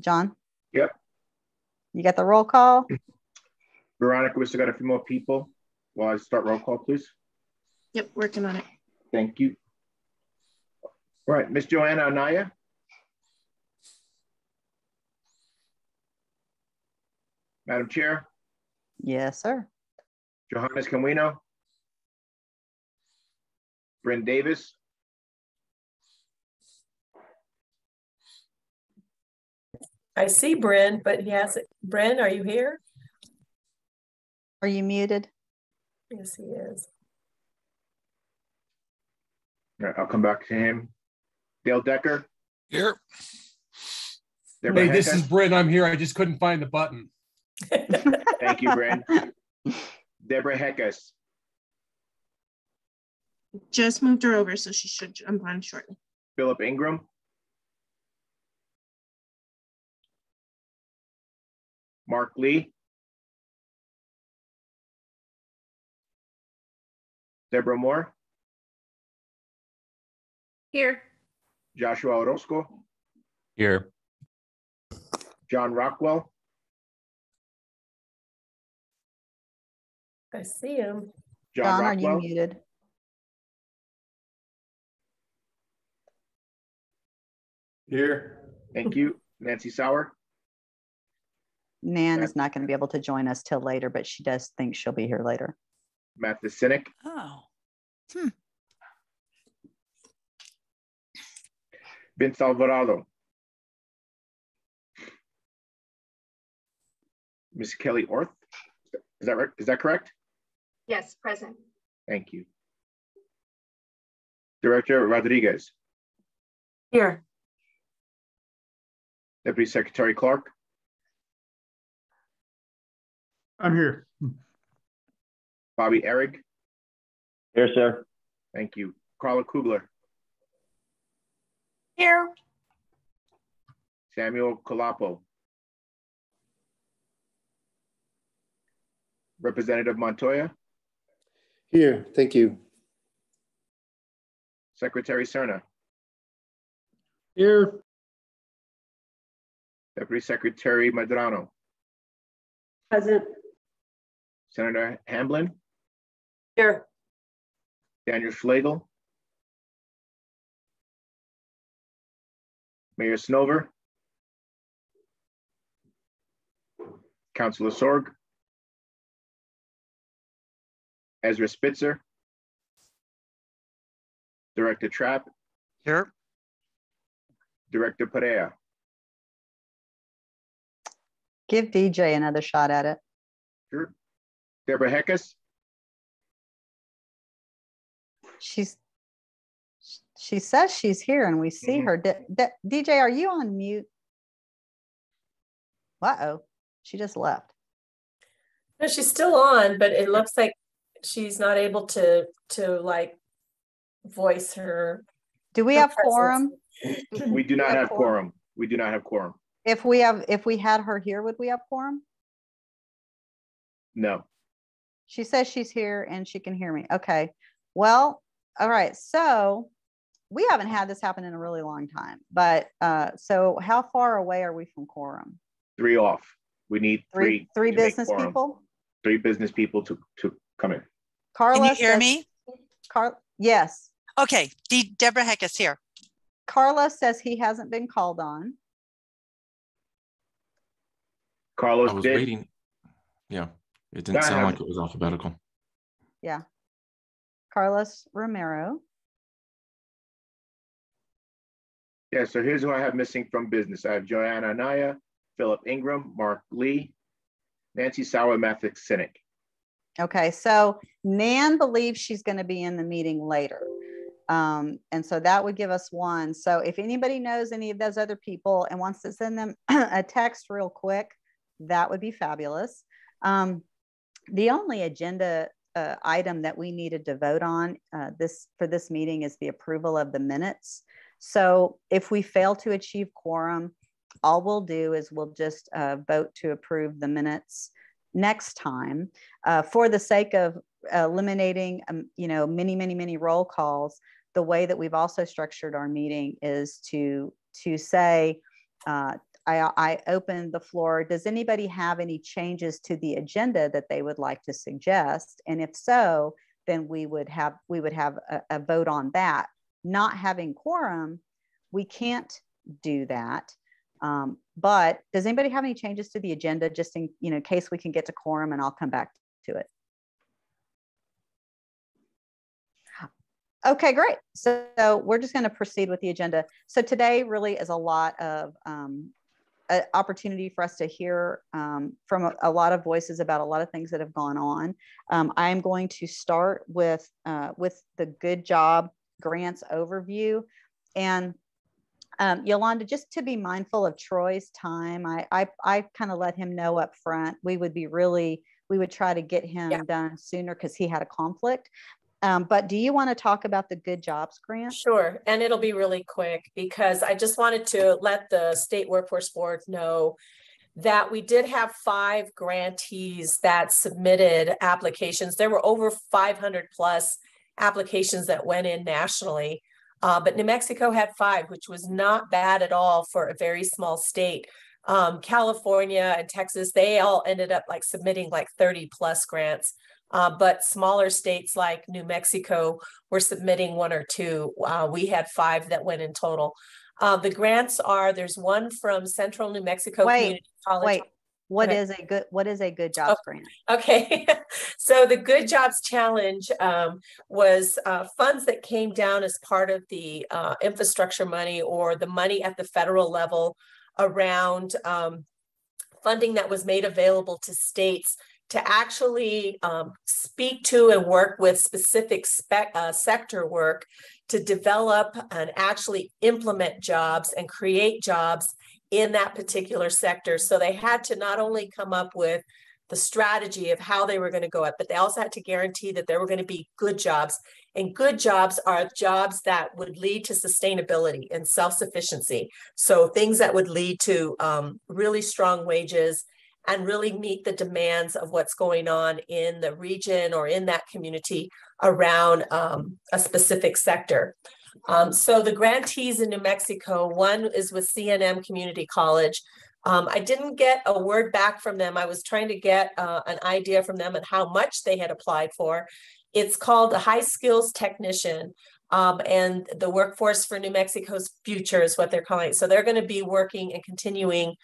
John? Yep. You got the roll call? Veronica, we still got a few more people. While I start roll call, please. Yep, working on it. Thank you. All right, Miss Joanna Anaya. Madam Chair, Yes, sir. Johannes Camino. Bryn Davis, I see Bryn, but he has it. Bryn, are you here? Are you muted? Yes, he is. All right, I'll come back to him. Dale Decker, Here. Deborah Hey, this is Bryn. I'm here. I just couldn't find the button. Thank you, Bryn. Deborah Heckes, Just moved her over, so she should jump on shortly. Philip Ingram. Mark Lee. Deborah Moore, Here. Joshua Orozco, Here. John Rockwell, I see him. John John, are you muted? Here. thank you. Nancy Sauer, Nan Yeah. is not going to be able to join us till later, but she does think she'll be here later. Matt Mathis Sinick. Oh, hmm. Vince Alvarado. Miss Kelly Orth, is that right? Is that correct? Yes, present. Thank you. Director Rodriguez, Here. Deputy Secretary Clark, I'm here. Bobby Eric, Here, sir. thank you. Carla Kugler, here. Samuel Colapo. Representative Montoya, Here, thank you. Secretary Cerna, Here. Deputy Secretary Madrano, Present. Senator Hamblin, Here. Daniel Schlegel, Mayor Snover, Councilor Sorg, Ezra Spitzer, Director Trapp, Here. Director Perea. Give DJ another shot at it. Sure. Deborah Heckes, She's, she says she's here and we see Mhm. her. D- D- DJ, are you on mute? Uh-oh, she just left. No, she's still on, but it looks like she's not able to, to like voice her. Do we her have presence. quorum? we do not have have quorum. quorum. We do not have quorum. If we have, if we had her here, would we have quorum? No. She says she's here and she can hear me. Okay. Well, all right. So we haven't had this happen in a really long time, but uh, so how far away are we from quorum? Three off. We need Three, three. three to make business people? Three business people to, to come in. Carla. Can you hear says- me? Car, yes. Okay, De- Deborah Heck is here. Carla says he hasn't been called on. Carlos I was did. waiting. Yeah, it didn't sound like it was alphabetical. Yeah. Carlos Romero. Yeah, so here's who I have missing from business. I have Joanna Anaya, Philip Ingram, Mark Lee, Nancy Sauer, Matthew Sinick. Okay, so Nan believes she's going to be in the meeting later. Um, and so that would give us one. So if anybody knows any of those other people and wants to send them a text real quick, that would be fabulous. Um, the only agenda uh, item that we needed to vote on uh, this for this meeting is the approval of the minutes. So if we fail to achieve quorum, all we'll do is we'll just uh, vote to approve the minutes next time. Uh, for the sake of eliminating, um, you know, many, many, many roll calls, the way that we've also structured our meeting is to to say uh, I, I open the floor. Does anybody have any changes to the agenda that they would like to suggest? And if so, then we would have we would have a, a vote on that. Not having quorum, we can't do that. Um, but does anybody have any changes to the agenda just in you know case we can get to quorum and I'll come back to it. Okay, great. So, so we're just going to proceed with the agenda. So today really is a lot of um, a opportunity for us to hear um, from a, a, lot of voices about a lot of things that have gone on. Um, I'm going to start with uh, with the Good Job Grants overview, and um, Yolanda, just to be mindful of Troy's time, I I, I kind of let him know up front we would be really we would try to get him yeah. done sooner because he had a conflict. Um, but do you want to talk about the Good Jobs Grant? Sure. And it'll be really quick because I just wanted to let the State Workforce Board know that we did have five grantees that submitted applications. There were over 500 plus applications that went in nationally. Uh, but New Mexico had five, which was not bad at all for a very small state. Um, California and Texas, they all ended up like submitting like 30 plus grants. Uh, but smaller states like New Mexico were submitting one or two. Uh, we had five that went in total. Uh, the grants are there's one from Central New Mexico wait, Community College. Wait, what okay. is a good what is a good jobs oh, grant? Okay, so the Good Jobs Challenge um, was uh, funds that came down as part of the uh, infrastructure money or the money at the federal level around um, funding that was made available to states to actually um, speak to and work with specific spec, uh, sector work to develop and actually implement jobs and create jobs in that particular sector. So they had to not only come up with the strategy of how they were going to go up, but they also had to guarantee that there were going to be good jobs. And good jobs are jobs that would lead to sustainability and self sufficiency. So things that would lead to um, really strong wages and really meet the demands of what's going on in the region or in that community around um, a specific sector. Um, so the grantees in New Mexico, one is with CNM Community College. Um, I didn't get a word back from them. I was trying to get uh, an idea from them and how much they had applied for. It's called a high skills technician. Um, and the workforce for New Mexico's future is what they're calling it. So they're going to be working and continuing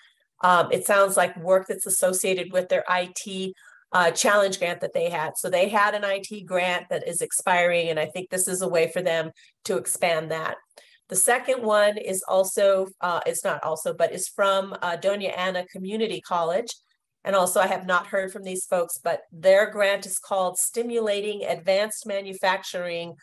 um, it sounds like work that's associated with their IT uh, challenge grant that they had. So they had an IT grant that is expiring, and I think this is a way for them to expand that. The second one is also, uh, it's not also, but is from uh, Doña Ana Community College. And also, I have not heard from these folks, but their grant is called Stimulating Advanced Manufacturing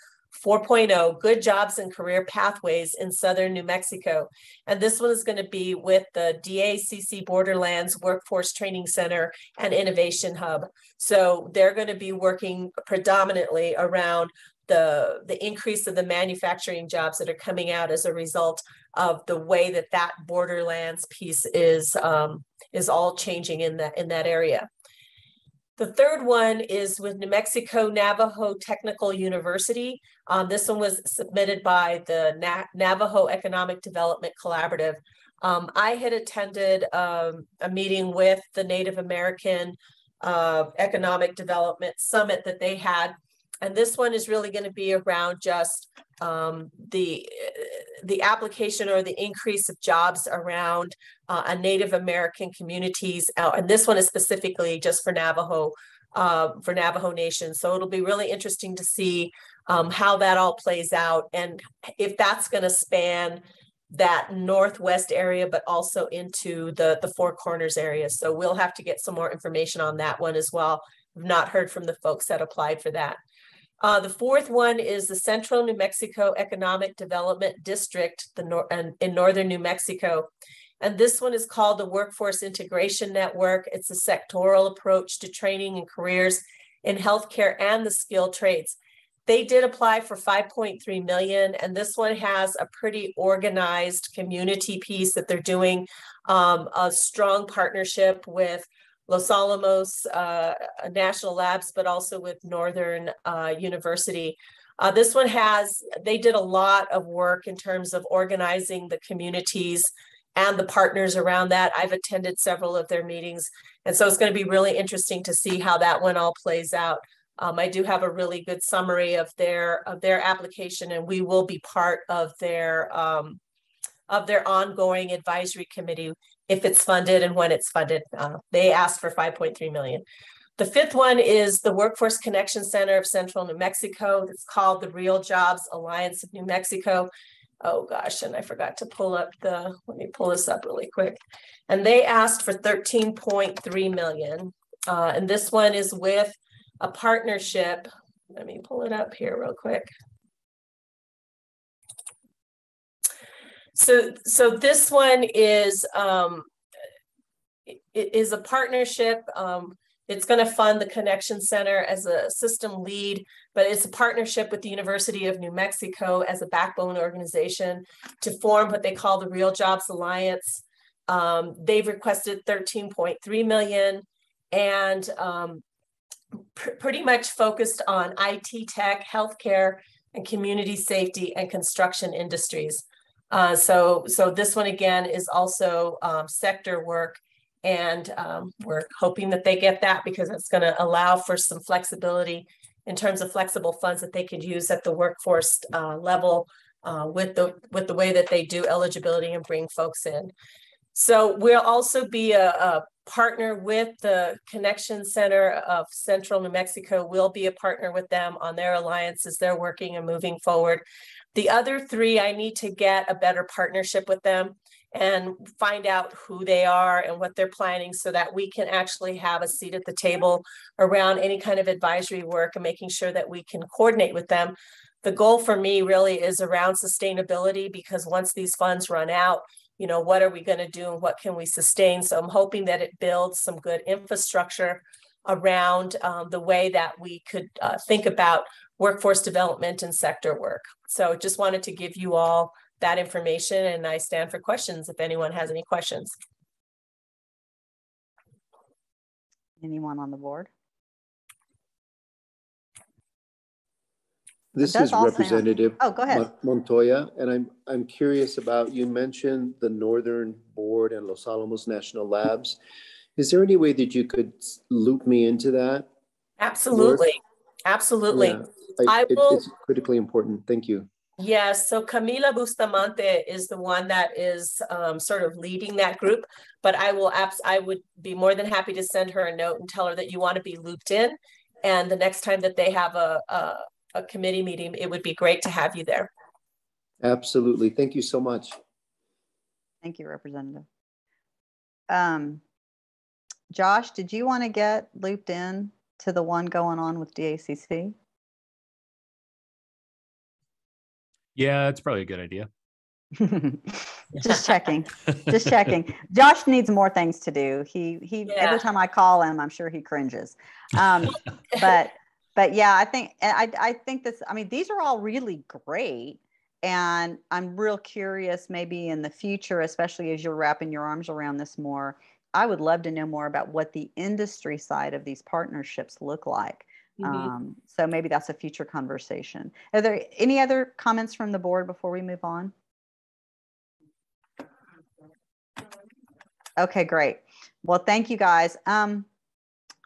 4.0 Good Jobs and Career Pathways in Southern New Mexico. And this one is going to be with the DACC Borderlands Workforce Training Center and Innovation Hub. So they're going to be working predominantly around the, the increase of the manufacturing jobs that are coming out as a result of the way that that borderlands piece is um, is all changing in that in that area. The third one is with New Mexico Navajo Technical University. Um, this one was submitted by the Na Navajo Economic Development Collaborative. Um, I had attended um, a meeting with the Native American uh, Economic Development Summit that they had. And this one is really going to be around just um, the the application or the increase of jobs around uh, a Native American communities, uh, and this one is specifically just for Navajo uh, for Navajo Nation. So it'll be really interesting to see um, how that all plays out and if that's going to span that northwest area, but also into the the Four Corners area. So we'll have to get some more information on that one as well. I've not heard from the folks that applied for that. Uh, the fourth one is the Central New Mexico Economic Development District the nor- in northern New Mexico. And this one is called the Workforce Integration Network. It's a sectoral approach to training and careers in healthcare and the skilled trades. They did apply for 5.3 million, and this one has a pretty organized community piece that they're doing, um, a strong partnership with Los Alamos uh, National Labs, but also with Northern uh, University. Uh, this one has, they did a lot of work in terms of organizing the communities and the partners around that. I've attended several of their meetings. And so it's going to be really interesting to see how that one all plays out. Um, I do have a really good summary of their of their application, and we will be part of their um, of their ongoing advisory committee if it's funded and when it's funded. Uh, they asked for 5.3 million. The fifth one is the Workforce Connection Center of Central New Mexico. It's called the Real Jobs Alliance of New Mexico. Oh gosh, and I forgot to pull up the, let me pull this up really quick. And they asked for 13.3 million. Uh, and this one is with a partnership. Let me pull it up here real quick. So, so this one is um, is a partnership. Um, it's going to fund the Connection Center as a system lead, but it's a partnership with the University of New Mexico as a backbone organization to form what they call the Real Jobs Alliance. Um, they've requested 13.3 million and um, pr pretty much focused on IT tech, healthcare, and community safety and construction industries. Uh, so, so this one again is also um, sector work and um, we're hoping that they get that because it's going to allow for some flexibility in terms of flexible funds that they could use at the workforce uh, level uh, with the with the way that they do eligibility and bring folks in. So we'll also be a, a partner with the Connection Center of Central New Mexico. We'll be a partner with them on their alliances. They're working and moving forward. The other three, I need to get a better partnership with them and find out who they are and what they're planning so that we can actually have a seat at the table around any kind of advisory work and making sure that we can coordinate with them. The goal for me really is around sustainability because once these funds run out, you know, what are we going to do and what can we sustain? So I'm hoping that it builds some good infrastructure around um, the way that we could uh, think about workforce development and sector work. So just wanted to give you all that information and I stand for questions if anyone has any questions. Anyone on the board? This is all sound- Representative Oh, go ahead. Montoya, and I'm, I'm curious about, you mentioned the Northern Board and Los Alamos National Labs. Is there any way that you could loop me into that? Absolutely. Absolutely. Yeah, I it- will- It's critically important. Thank you. Yes, so Camila Bustamante is the one that is um, sort of leading that group, but I will abs I would be more than happy to send her a note and tell her that you want to be looped in. And the next time that they have a, a, a committee meeting, it would be great to have you there. Absolutely. Thank you so much. Thank you, Representative. Um, Josh, did you want to get looped in to the one going on with DACC? Yeah, it's probably a good idea. Just checking, just checking. Josh needs more things to do. He, he, Yeah. every time I call him, I'm sure he cringes. Um, but, but yeah, I think, I, I think this, I mean, these are all really great. And I'm real curious, maybe in the future, especially as you're wrapping your arms around this more, I would love to know more about what the industry side of these partnerships look like. Mhm. Um, so maybe that's a future conversation. Are there any other comments from the board before we move on? Okay, great. Well, thank you guys. Um,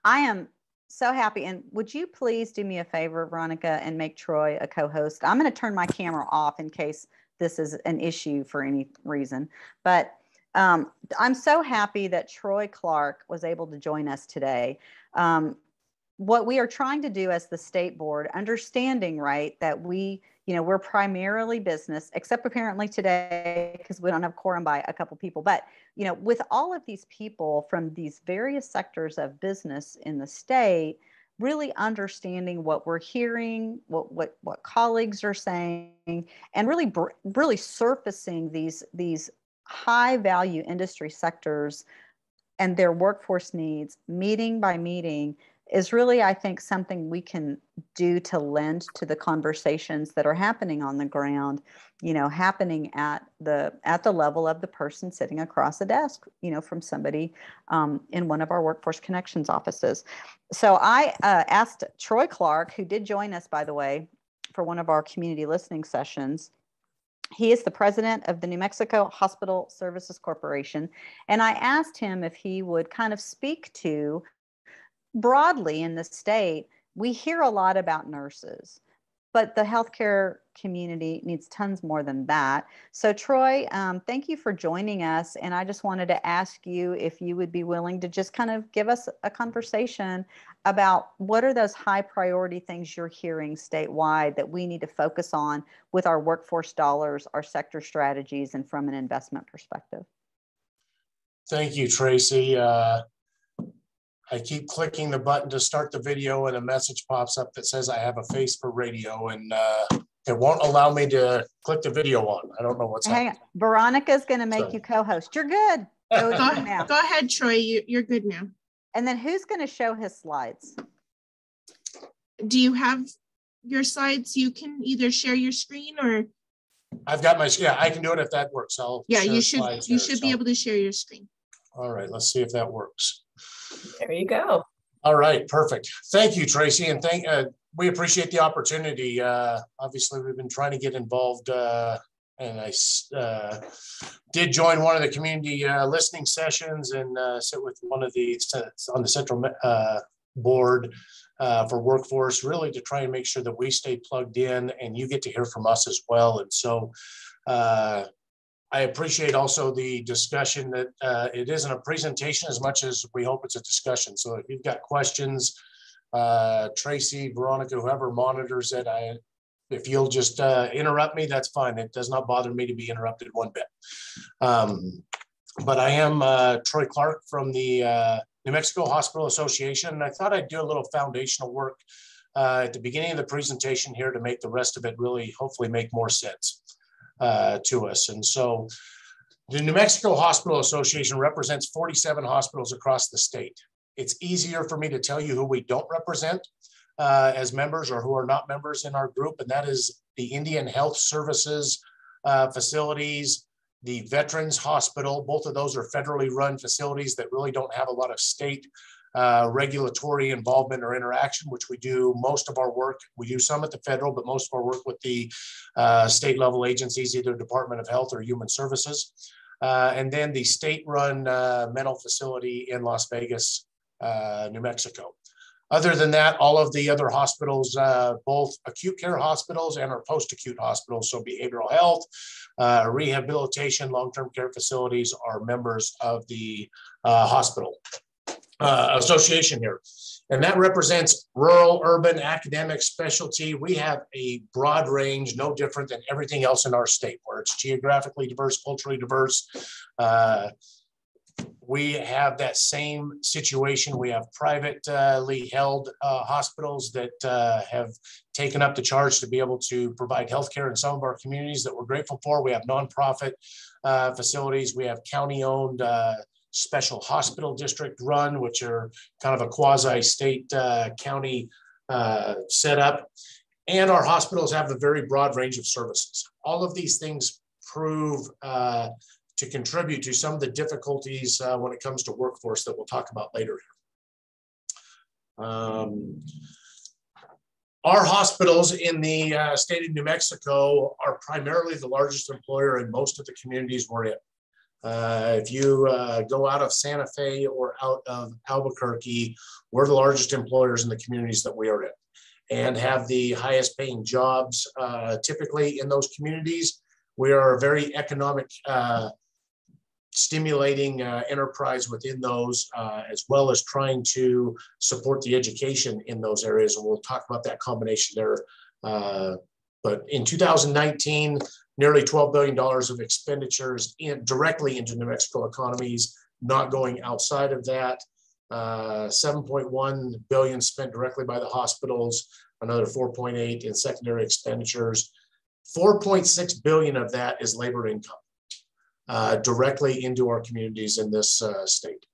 I am so happy. And would you please do me a favor, Veronica, and make Troy a co-host? I'm going to turn my camera off in case this is an issue for any reason. But um, I'm so happy that Troy Clark was able to join us today. Um, what we are trying to do as the state board, understanding, right, that we, you know, we're primarily business, except apparently today because we don't have quorum by a couple people. But, you know, with all of these people from these various sectors of business in the state, really understanding what we're hearing, what what what colleagues are saying, and really really surfacing these these high value industry sectors and their workforce needs meeting by meeting is really i think something we can do to lend to the conversations that are happening on the ground you know happening at the at the level of the person sitting across the desk you know from somebody um, in one of our workforce connections offices so i uh, asked troy clark who did join us by the way for one of our community listening sessions he is the president of the New Mexico Hospital Services Corporation. And I asked him if he would kind of speak to broadly in the state, we hear a lot about nurses but the healthcare community needs tons more than that. So, Troy, um, thank you for joining us. And I just wanted to ask you if you would be willing to just kind of give us a conversation about what are those high priority things you're hearing statewide that we need to focus on with our workforce dollars, our sector strategies, and from an investment perspective. Thank you, Tracy. Uh, I keep clicking the button to start the video and a message pops up that says I have a face for radio and uh, it won't allow me to click the video on. I don't know what's Hang happening. on. Veronica's going to make So- you co-host. You're good. Go Go, ahead now. go ahead, Troy. You, you're good now. And then who's going to show his slides? Do you have your slides? You can either share your screen or, I've got my, yeah, I can do it if that works. I'll. yeah, you should, you here, should be so- able to share your screen. All right, let's see if that works. There you go. All right, perfect. Thank you, Tracy, and thank, uh, we appreciate the opportunity. Uh, obviously, we've been trying to get involved, uh, and I uh, did join one of the community, uh, listening sessions and, uh, sit with one of the, on the central, board, for workforce, really to try and make sure that we stay plugged in and you get to hear from us as well. And so, I appreciate also the discussion that uh, it isn't a presentation as much as we hope it's a discussion. So if you've got questions, uh, Tracy, Veronica, whoever monitors it, I, if you'll just uh, interrupt me, that's fine. It does not bother me to be interrupted one bit. Um, but I am uh, Troy Clark from the uh, New Mexico Hospital Association, and I thought I'd do a little foundational work uh, at the beginning of the presentation here to make the rest of it really hopefully make more sense uh, to us. And so the New Mexico Hospital Association represents 47 hospitals across the state. It's easier for me to tell you who we don't represent uh, as members or who are not members in our group, and that is the Indian Health Services uh, facilities, the Veterans Hospital. Both of those are federally run facilities that really don't have a lot of state uh, regulatory involvement or interaction, which we do most of our work. We do some at the federal, but most of our work with the uh, state level agencies, either Department of Health or Human Services. Uh, and then the state run uh, mental facility in Las Vegas, uh, New Mexico. Other than that, all of the other hospitals, both acute care hospitals and our post acute hospitals, so behavioral health, rehabilitation, long term care facilities are members of the hospital uh, association here. And that represents rural, urban, academic, specialty. We have a broad range, no different than everything else in our state, where it's geographically diverse, culturally diverse. Uh, we have that same situation. We have privately held uh, hospitals that uh, have taken up the charge to be able to provide healthcare in some of our communities that we're grateful for. We have nonprofit uh, facilities. We have county-owned uh, special hospital district run, which are kind of a quasi state uh, county uh, setup. And our hospitals have a very broad range of services. All of these things prove uh, to contribute to some of the difficulties uh, when it comes to workforce that we'll talk about later. Um, our hospitals in the uh, state of New Mexico are primarily the largest employer in most of the communities we're in. Uh, if you uh, go out of Santa Fe or out of Albuquerque, we're the largest employers in the communities that we are in and have the highest paying jobs uh, typically in those communities. We are a very economic uh, stimulating uh, enterprise within those, uh, as well as trying to support the education in those areas. And we'll talk about that combination there. But in 2019, nearly $12 billion of expenditures in, directly into New Mexico economies, not going outside of that. Uh, 7.1 billion spent directly by the hospitals, another 4.8 in secondary expenditures. 4.6 billion of that is labor income uh, directly into our communities in this uh, state.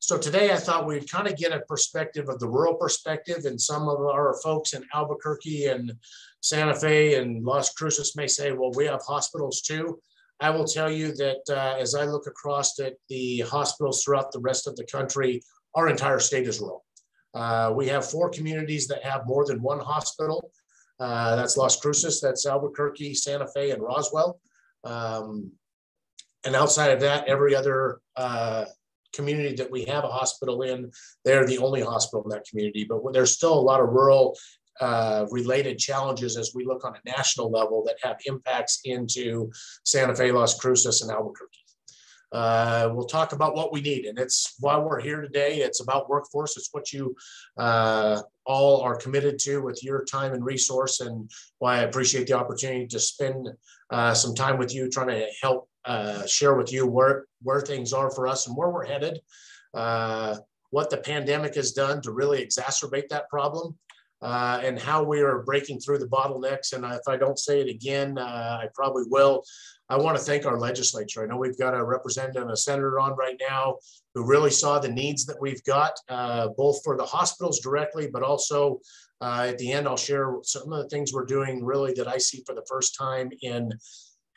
So today I thought we'd kind of get a perspective of the rural perspective and some of our folks in Albuquerque and Santa Fe and Las Cruces may say, well, we have hospitals too. I will tell you that uh, as I look across at the hospitals throughout the rest of the country, our entire state is rural. Uh, we have four communities that have more than one hospital. Uh, that's Las Cruces, that's Albuquerque, Santa Fe, and Roswell. Um, and outside of that, every other uh, community that we have a hospital in, they're the only hospital in that community. But there's still a lot of rural uh, related challenges as we look on a national level that have impacts into Santa Fe, Las Cruces, and Albuquerque. Uh, we'll talk about what we need, and it's why we're here today. It's about workforce. It's what you uh, all are committed to with your time and resource, and why I appreciate the opportunity to spend uh, some time with you, trying to help uh, share with you where where things are for us and where we're headed. Uh, what the pandemic has done to really exacerbate that problem, uh, and how we are breaking through the bottlenecks. And if I don't say it again, uh, I probably will. I want to thank our legislature. I know we've got a representative and a senator on right now who really saw the needs that we've got, uh, both for the hospitals directly, but also uh, at the end, I'll share some of the things we're doing really that I see for the first time in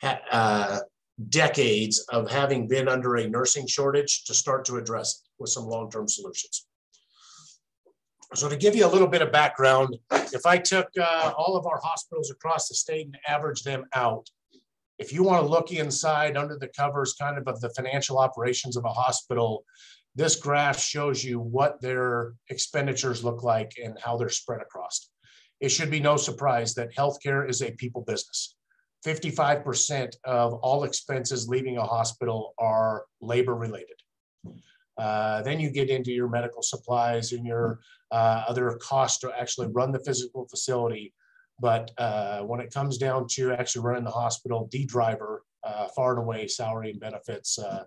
uh, decades of having been under a nursing shortage to start to address it with some long-term solutions. So to give you a little bit of background, if I took uh, all of our hospitals across the state and averaged them out, if you want to look inside under the covers kind of of the financial operations of a hospital, this graph shows you what their expenditures look like and how they're spread across. It should be no surprise that healthcare is a people business. 55% of all expenses leaving a hospital are labor related. Uh, then you get into your medical supplies and your uh, other costs to actually run the physical facility. But uh, when it comes down to actually running the hospital, D driver, uh, far and away salary and benefits uh,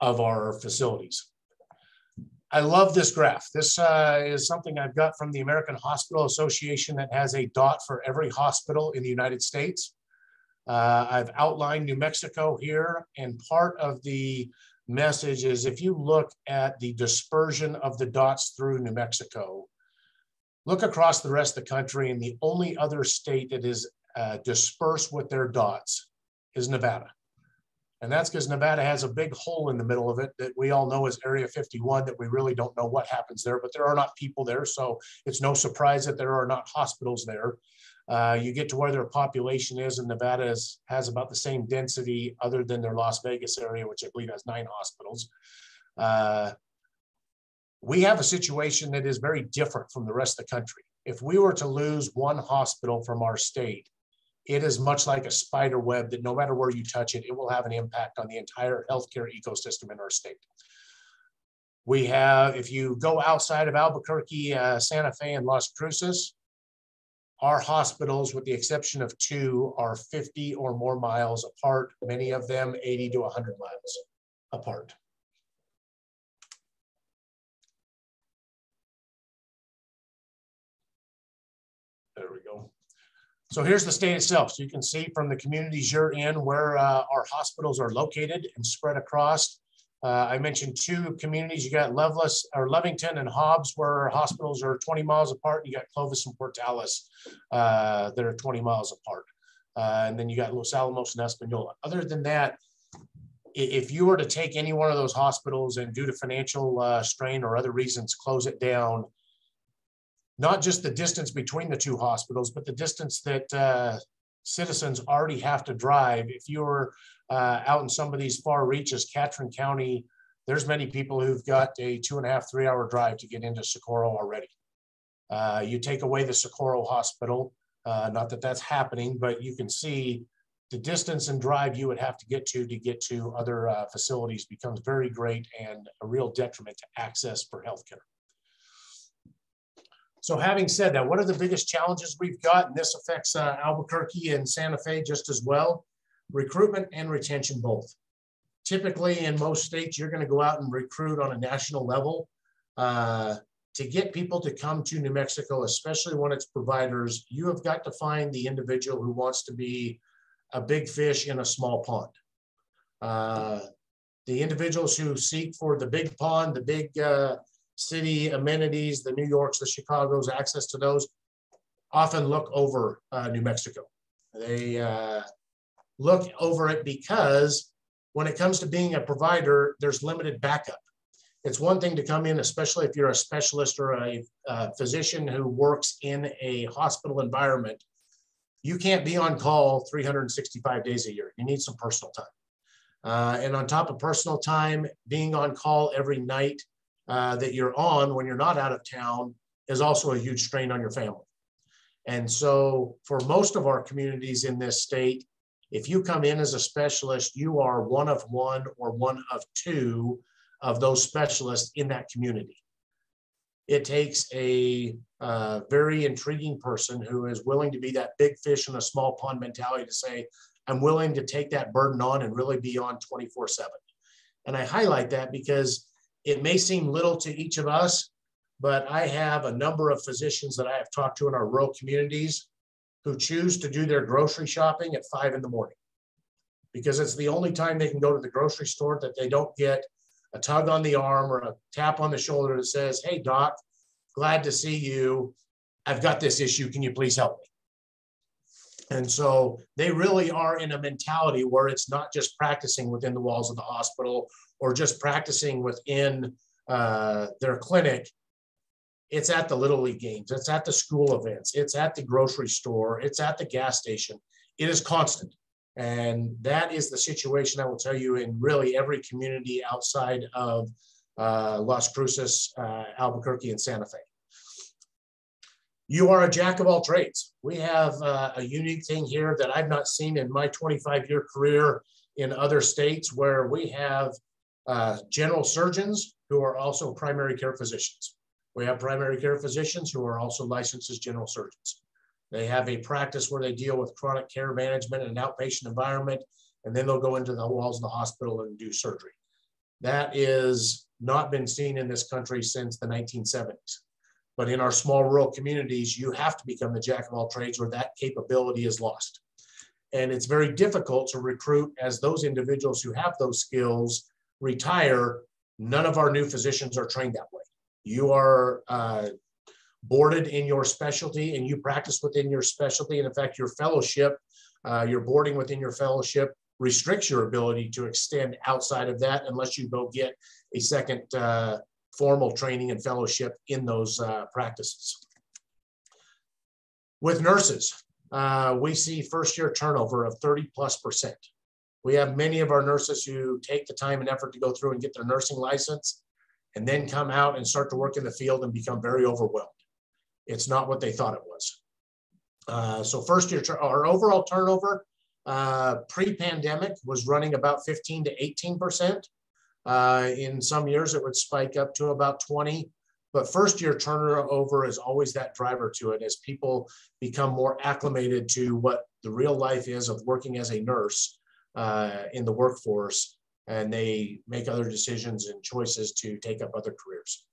of our facilities. I love this graph. This uh, is something I've got from the American Hospital Association that has a dot for every hospital in the United States. Uh, I've outlined New Mexico here, and part of the message is if you look at the dispersion of the dots through New Mexico, look across the rest of the country, and the only other state that is uh, dispersed with their dots is Nevada. And that's because Nevada has a big hole in the middle of it that we all know is Area 51 that we really don't know what happens there, but there are not people there. So it's no surprise that there are not hospitals there. Uh, you get to where their population is, and Nevada is, has about the same density other than their Las Vegas area, which I believe has nine hospitals. Uh, we have a situation that is very different from the rest of the country. If we were to lose one hospital from our state, it is much like a spider web that no matter where you touch it, it will have an impact on the entire healthcare ecosystem in our state. We have, if you go outside of Albuquerque, uh, Santa Fe, and Las Cruces, our hospitals, with the exception of two, are 50 or more miles apart, many of them 80 to 100 miles apart. So here's the state itself. So you can see from the communities you're in where uh, our hospitals are located and spread across. Uh, I mentioned two communities. You got Loveless or Lovington and Hobbs, where hospitals are 20 miles apart. You got Clovis and Portales uh, that are 20 miles apart. Uh, and then you got Los Alamos and Espanola. Other than that, if you were to take any one of those hospitals and due to financial uh, strain or other reasons close it down, not just the distance between the two hospitals, but the distance that uh, citizens already have to drive. If you're uh, out in some of these far reaches, Catron County, there's many people who've got a two and a half, three hour drive to get into Socorro already. Uh, you take away the Socorro Hospital, uh, not that that's happening, but you can see the distance and drive you would have to get to to get to other uh, facilities becomes very great and a real detriment to access for healthcare. So having said that, what are the biggest challenges we've got? And this affects uh, Albuquerque and Santa Fe just as well. Recruitment and retention both. Typically in most states, you're gonna go out and recruit on a national level. Uh, to get people to come to New Mexico, especially when it's providers, you have got to find the individual who wants to be a big fish in a small pond. Uh, the individuals who seek for the big pond, the big uh, city amenities, the New Yorks, the Chicago's, access to those, often look over uh, New Mexico. They uh, look over it because when it comes to being a provider, there's limited backup. It's one thing to come in, especially if you're a specialist or a, a physician who works in a hospital environment. You can't be on call 365 days a year. You need some personal time. Uh, and on top of personal time, being on call every night uh, that you're on when you're not out of town is also a huge strain on your family. And so, for most of our communities in this state, if you come in as a specialist, you are one of one or one of two of those specialists in that community. It takes a uh, very intriguing person who is willing to be that big fish in a small pond mentality to say, I'm willing to take that burden on and really be on 24 7. And I highlight that because it may seem little to each of us, but I have a number of physicians that I have talked to in our rural communities who choose to do their grocery shopping at five in the morning because it's the only time they can go to the grocery store that they don't get a tug on the arm or a tap on the shoulder that says, Hey, doc, glad to see you. I've got this issue. Can you please help me? And so they really are in a mentality where it's not just practicing within the walls of the hospital or just practicing within uh, their clinic. It's at the Little League games, it's at the school events, it's at the grocery store, it's at the gas station. It is constant. And that is the situation I will tell you in really every community outside of uh, Las Cruces, uh, Albuquerque, and Santa Fe you are a jack of all trades. We have uh, a unique thing here that I've not seen in my 25 year career in other states where we have uh, general surgeons who are also primary care physicians. We have primary care physicians who are also licensed as general surgeons. They have a practice where they deal with chronic care management in an outpatient environment, and then they'll go into the walls of the hospital and do surgery. That is not been seen in this country since the 1970s. But in our small rural communities, you have to become the jack of all trades or that capability is lost. And it's very difficult to recruit as those individuals who have those skills retire. None of our new physicians are trained that way. You are uh, boarded in your specialty and you practice within your specialty. And in fact, your fellowship, uh, your boarding within your fellowship restricts your ability to extend outside of that unless you go get a second uh, formal training and fellowship in those uh, practices. With nurses, uh, we see first year turnover of 30 plus percent. We have many of our nurses who take the time and effort to go through and get their nursing license and then come out and start to work in the field and become very overwhelmed. It's not what they thought it was. Uh, so first year, our overall turnover uh, pre-pandemic was running about 15 to 18 percent. Uh, in some years, it would spike up to about 20. But first year turnover is always that driver to it as people become more acclimated to what the real life is of working as a nurse uh, in the workforce. And they make other decisions and choices to take up other careers.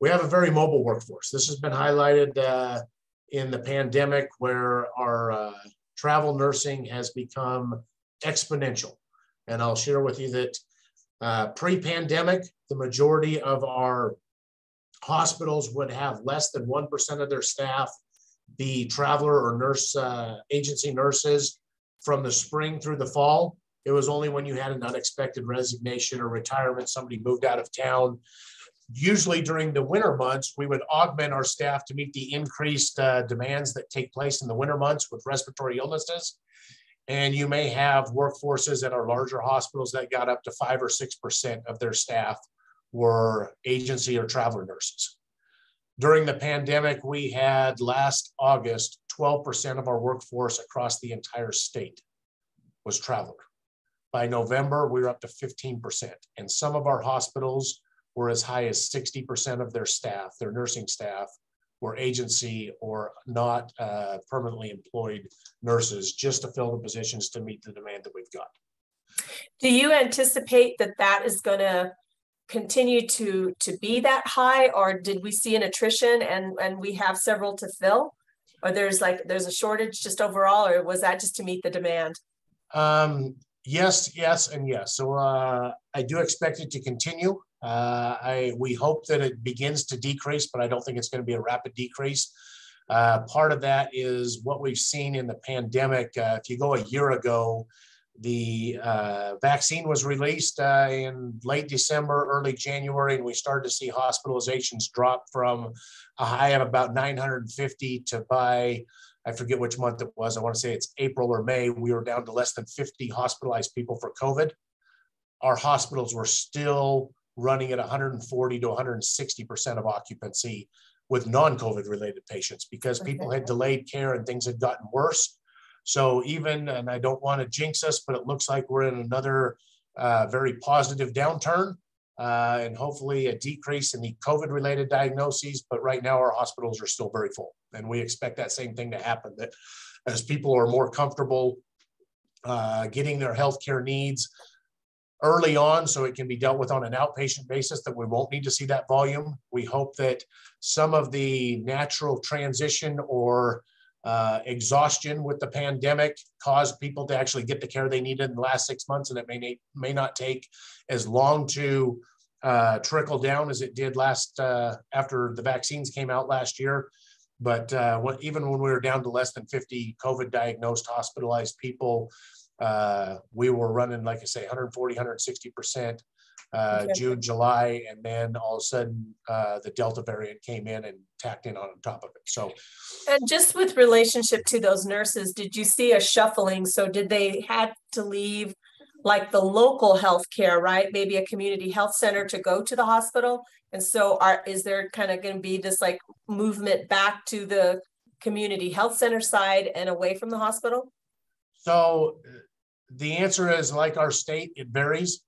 We have a very mobile workforce. This has been highlighted uh, in the pandemic where our uh, travel nursing has become exponential. And I'll share with you that uh, Pre-pandemic, the majority of our hospitals would have less than 1% of their staff be traveler or nurse uh, agency nurses from the spring through the fall. It was only when you had an unexpected resignation or retirement, somebody moved out of town. Usually during the winter months, we would augment our staff to meet the increased uh, demands that take place in the winter months with respiratory illnesses. And you may have workforces at our larger hospitals that got up to five or 6% of their staff were agency or traveler nurses. During the pandemic, we had last August, 12% of our workforce across the entire state was traveler. By November, we were up to 15%. And some of our hospitals were as high as 60% of their staff, their nursing staff, or agency or not uh, permanently employed nurses just to fill the positions to meet the demand that we've got. Do you anticipate that that is going to continue to to be that high, or did we see an attrition and and we have several to fill, or there's like there's a shortage just overall, or was that just to meet the demand? Um, yes, yes, and yes. So uh, I do expect it to continue. Uh, I, we hope that it begins to decrease, but I don't think it's going to be a rapid decrease. Uh, part of that is what we've seen in the pandemic. Uh, if you go a year ago, the uh, vaccine was released uh, in late December, early January, and we started to see hospitalizations drop from a high of about 950 to by, I forget which month it was. I want to say it's April or May. We were down to less than 50 hospitalized people for COVID. Our hospitals were still running at 140 to 160% of occupancy with non-COVID related patients because people had delayed care and things had gotten worse. So even, and I don't want to jinx us, but it looks like we're in another uh, very positive downturn uh, and hopefully a decrease in the COVID related diagnoses. But right now our hospitals are still very full. And we expect that same thing to happen that as people are more comfortable uh, getting their healthcare needs early on so it can be dealt with on an outpatient basis that we won't need to see that volume. We hope that some of the natural transition or uh, exhaustion with the pandemic caused people to actually get the care they needed in the last six months, and it may may not take as long to uh, trickle down as it did last uh, after the vaccines came out last year. But uh, what, even when we were down to less than 50 COVID diagnosed hospitalized people, uh, we were running, like I say, 140, 160 percent uh. June, July, and then all of a sudden uh, the Delta variant came in and tacked in on top of it. So, and just with relationship to those nurses, did you see a shuffling? So, did they had to leave like the local health care, right? Maybe a community health center to go to the hospital. And so, are is there kind of going to be this like movement back to the community health center side and away from the hospital? So, the answer is like our state, it varies.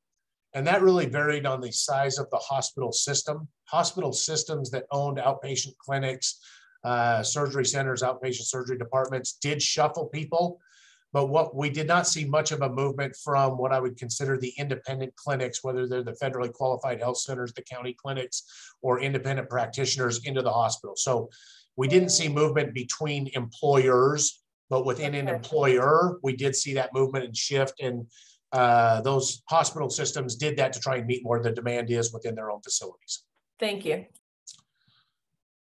And that really varied on the size of the hospital system. Hospital systems that owned outpatient clinics, uh, surgery centers, outpatient surgery departments did shuffle people. But what we did not see much of a movement from what I would consider the independent clinics, whether they're the federally qualified health centers, the county clinics, or independent practitioners into the hospital. So we didn't see movement between employers, but within an employer, we did see that movement and shift. And uh, those hospital systems did that to try and meet more the demand is within their own facilities. Thank you.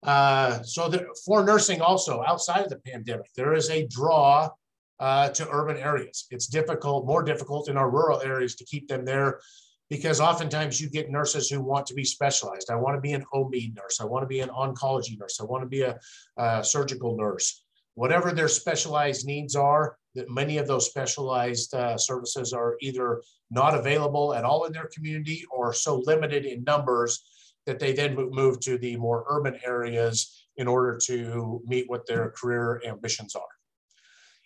Uh, so the, for nursing also outside of the pandemic, there is a draw uh, to urban areas. It's difficult, more difficult in our rural areas to keep them there because oftentimes you get nurses who want to be specialized. I want to be an OB nurse. I want to be an oncology nurse. I want to be a, a surgical nurse. Whatever their specialized needs are, that many of those specialized uh, services are either not available at all in their community or so limited in numbers that they then move to the more urban areas in order to meet what their career ambitions are.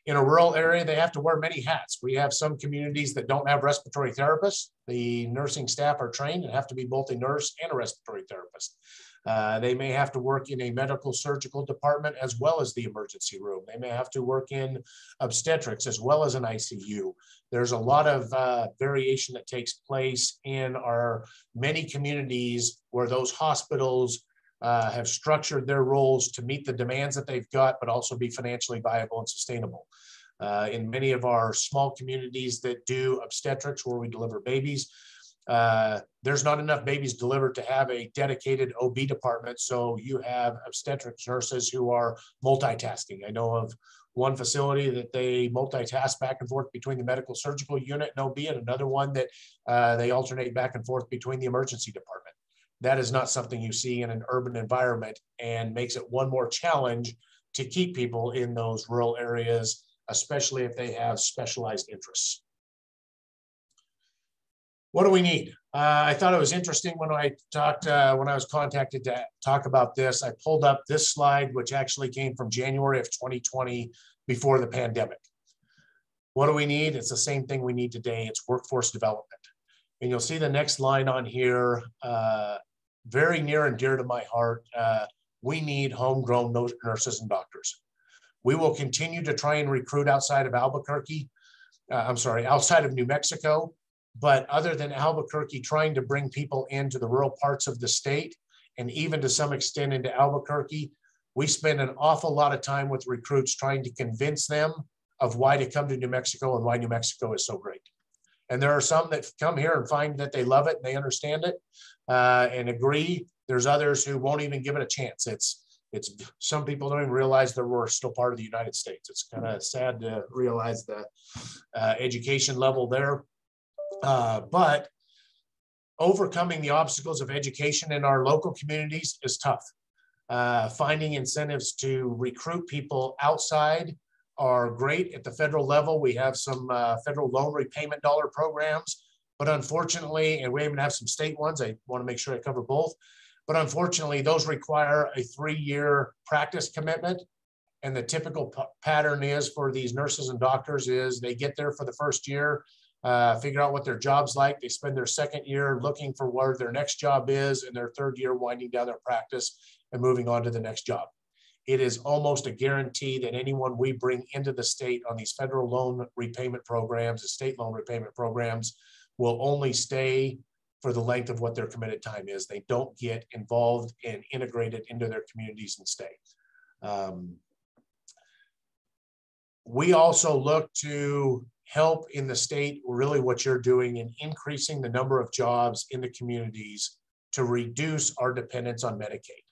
In a rural area, they have to wear many hats. We have some communities that don't have respiratory therapists. The nursing staff are trained and have to be both a nurse and a respiratory therapist. Uh, they may have to work in a medical surgical department as well as the emergency room. They may have to work in obstetrics as well as an ICU. There's a lot of uh, variation that takes place in our many communities where those hospitals uh, have structured their roles to meet the demands that they've got, but also be financially viable and sustainable. Uh, in many of our small communities that do obstetrics where we deliver babies, uh, there's not enough babies delivered to have a dedicated OB department. So you have obstetrics nurses who are multitasking. I know of one facility that they multitask back and forth between the medical surgical unit and OB, and another one that uh, they alternate back and forth between the emergency department. That is not something you see in an urban environment and makes it one more challenge to keep people in those rural areas, especially if they have specialized interests. What do we need? Uh, I thought it was interesting when I talked, uh, when I was contacted to talk about this, I pulled up this slide, which actually came from January of 2020 before the pandemic. What do we need? It's the same thing we need today. It's workforce development. And you'll see the next line on here, uh, very near and dear to my heart. Uh, we need homegrown nurses and doctors. We will continue to try and recruit outside of Albuquerque. Uh, I'm sorry, outside of New Mexico but other than Albuquerque trying to bring people into the rural parts of the state, and even to some extent into Albuquerque, we spend an awful lot of time with recruits trying to convince them of why to come to New Mexico and why New Mexico is so great. And there are some that come here and find that they love it and they understand it uh, and agree. There's others who won't even give it a chance. It's It's some people don't even realize that we're still part of the United States. It's kind of sad to realize the uh, education level there. Uh, but overcoming the obstacles of education in our local communities is tough. Uh, finding incentives to recruit people outside are great at the federal level. We have some uh, federal loan repayment dollar programs, but unfortunately, and we even have some state ones. I want to make sure I cover both. But unfortunately, those require a three-year practice commitment. And the typical pattern is for these nurses and doctors is they get there for the first year, uh, figure out what their job's like. They spend their second year looking for where their next job is, and their third year winding down their practice and moving on to the next job. It is almost a guarantee that anyone we bring into the state on these federal loan repayment programs, the state loan repayment programs, will only stay for the length of what their committed time is. They don't get involved and integrated into their communities and stay. Um, we also look to help in the state, really what you're doing in increasing the number of jobs in the communities to reduce our dependence on Medicaid.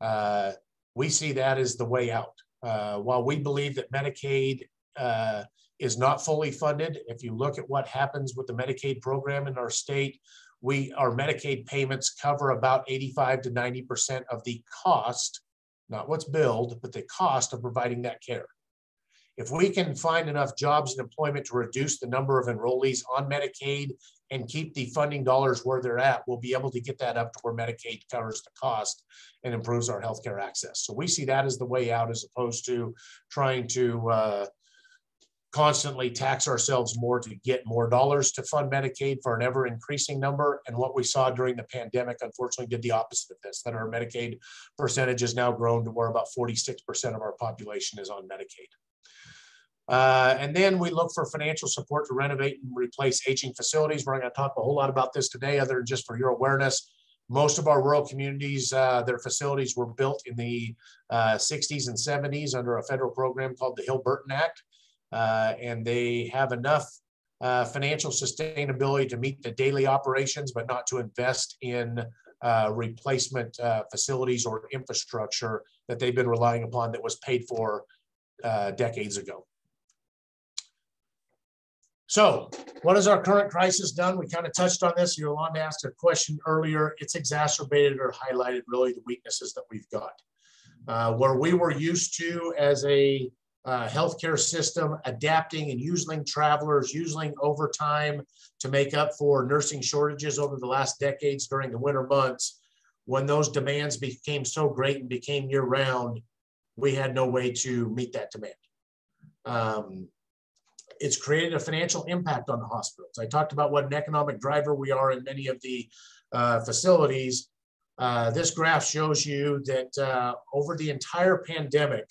Uh, we see that as the way out. Uh, while we believe that Medicaid uh, is not fully funded, if you look at what happens with the Medicaid program in our state, we our Medicaid payments cover about 85 to 90% of the cost, not what's billed, but the cost of providing that care. If we can find enough jobs and employment to reduce the number of enrollees on Medicaid and keep the funding dollars where they're at, we'll be able to get that up to where Medicaid covers the cost and improves our healthcare access. So we see that as the way out as opposed to trying to uh, constantly tax ourselves more to get more dollars to fund Medicaid for an ever increasing number. And what we saw during the pandemic, unfortunately, did the opposite of this, that our Medicaid percentage has now grown to where about 46% of our population is on Medicaid. Uh, and then we look for financial support to renovate and replace aging facilities. We're not going to talk a whole lot about this today, other than just for your awareness. Most of our rural communities, uh, their facilities were built in the uh, 60s and 70s under a federal program called the Hill-Burton Act. Uh, and they have enough uh, financial sustainability to meet the daily operations, but not to invest in uh, replacement facilities or infrastructure that they've been relying upon that was paid for decades ago. So what has our current crisis done? We kind of touched on this. Yolanda asked a question earlier. It's exacerbated or highlighted really the weaknesses that we've got. Uh, where we were used to as a uh, healthcare system adapting and using travelers, using overtime to make up for nursing shortages over the last decades during the winter months, when those demands became so great and became year round, we had no way to meet that demand. Um, it's created a financial impact on the hospitals. I talked about what an economic driver we are in many of the uh, facilities. Uh, this graph shows you that uh, over the entire pandemic,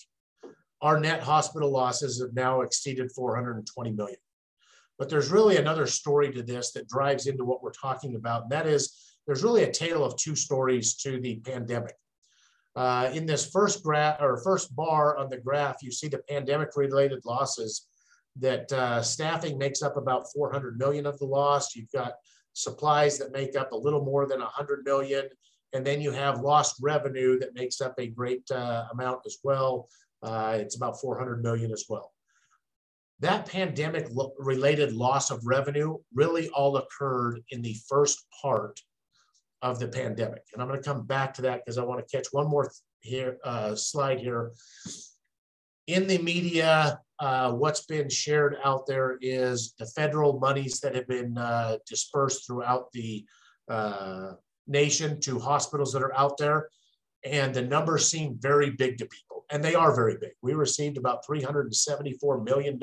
our net hospital losses have now exceeded 420 million. But there's really another story to this that drives into what we're talking about. And that is there's really a tale of two stories to the pandemic. Uh, in this first graph or first bar on the graph, you see the pandemic related losses that uh, staffing makes up about 400 million of the loss. You've got supplies that make up a little more than 100 million. And then you have lost revenue that makes up a great uh, amount as well. Uh, it's about 400 million as well. That pandemic lo related loss of revenue really all occurred in the first part of the pandemic. And I'm going to come back to that because I want to catch one more here uh, slide here. In the media, uh, what's been shared out there is the federal monies that have been uh, dispersed throughout the uh, nation to hospitals that are out there. And the numbers seem very big to people, and they are very big. We received about $374 million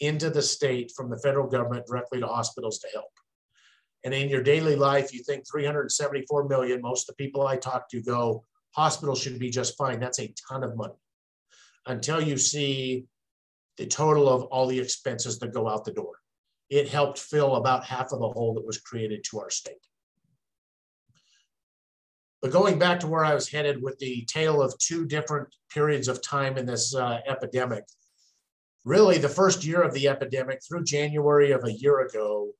into the state from the federal government directly to hospitals to help. And in your daily life, you think 374 million, most of the people I talk to go, hospitals should be just fine. That's a ton of money until you see the total of all the expenses that go out the door. It helped fill about half of the hole that was created to our state. But going back to where I was headed with the tale of two different periods of time in this uh, epidemic, really the first year of the epidemic through January of a year ago,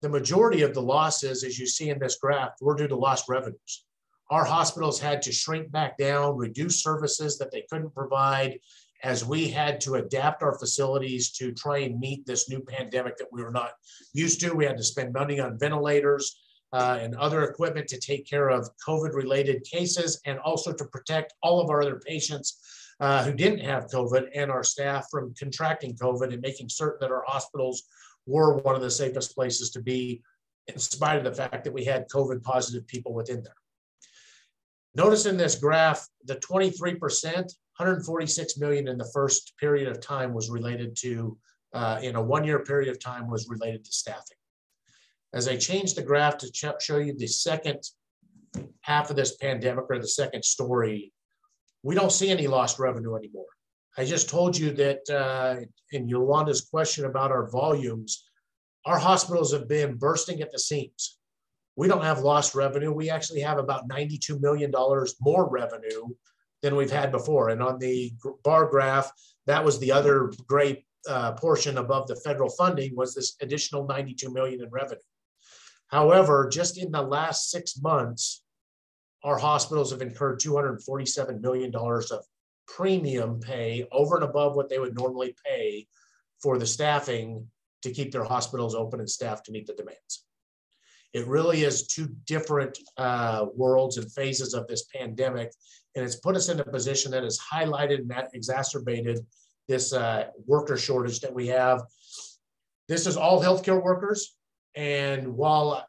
the majority of the losses, as you see in this graph, were due to lost revenues. our hospitals had to shrink back down, reduce services that they couldn't provide as we had to adapt our facilities to try and meet this new pandemic that we were not used to. We had to spend money on ventilators uh, and other equipment to take care of COVID related cases and also to protect all of our other patients uh, who didn't have COVID and our staff from contracting COVID and making certain that our hospitals were one of the safest places to be in spite of the fact that we had COVID positive people within there. Notice in this graph, the 23%, 146 million in the first period of time was related to, uh, in a one-year period of time was related to staffing. As I change the graph to show you the second half of this pandemic or the second story, we don't see any lost revenue anymore. I just told you that uh, in Yolanda's question about our volumes, our hospitals have been bursting at the seams we don't have lost revenue. We actually have about $92 million more revenue than we've had before. And on the bar graph, that was the other great uh, portion above the federal funding was this additional 92 million in revenue. However, just in the last six months, our hospitals have incurred $247 million of premium pay over and above what they would normally pay for the staffing to keep their hospitals open and staffed to meet the demands. It really is two different uh, worlds and phases of this pandemic. And it's put us in a position that has highlighted and exacerbated this uh, worker shortage that we have. This is all healthcare workers. And while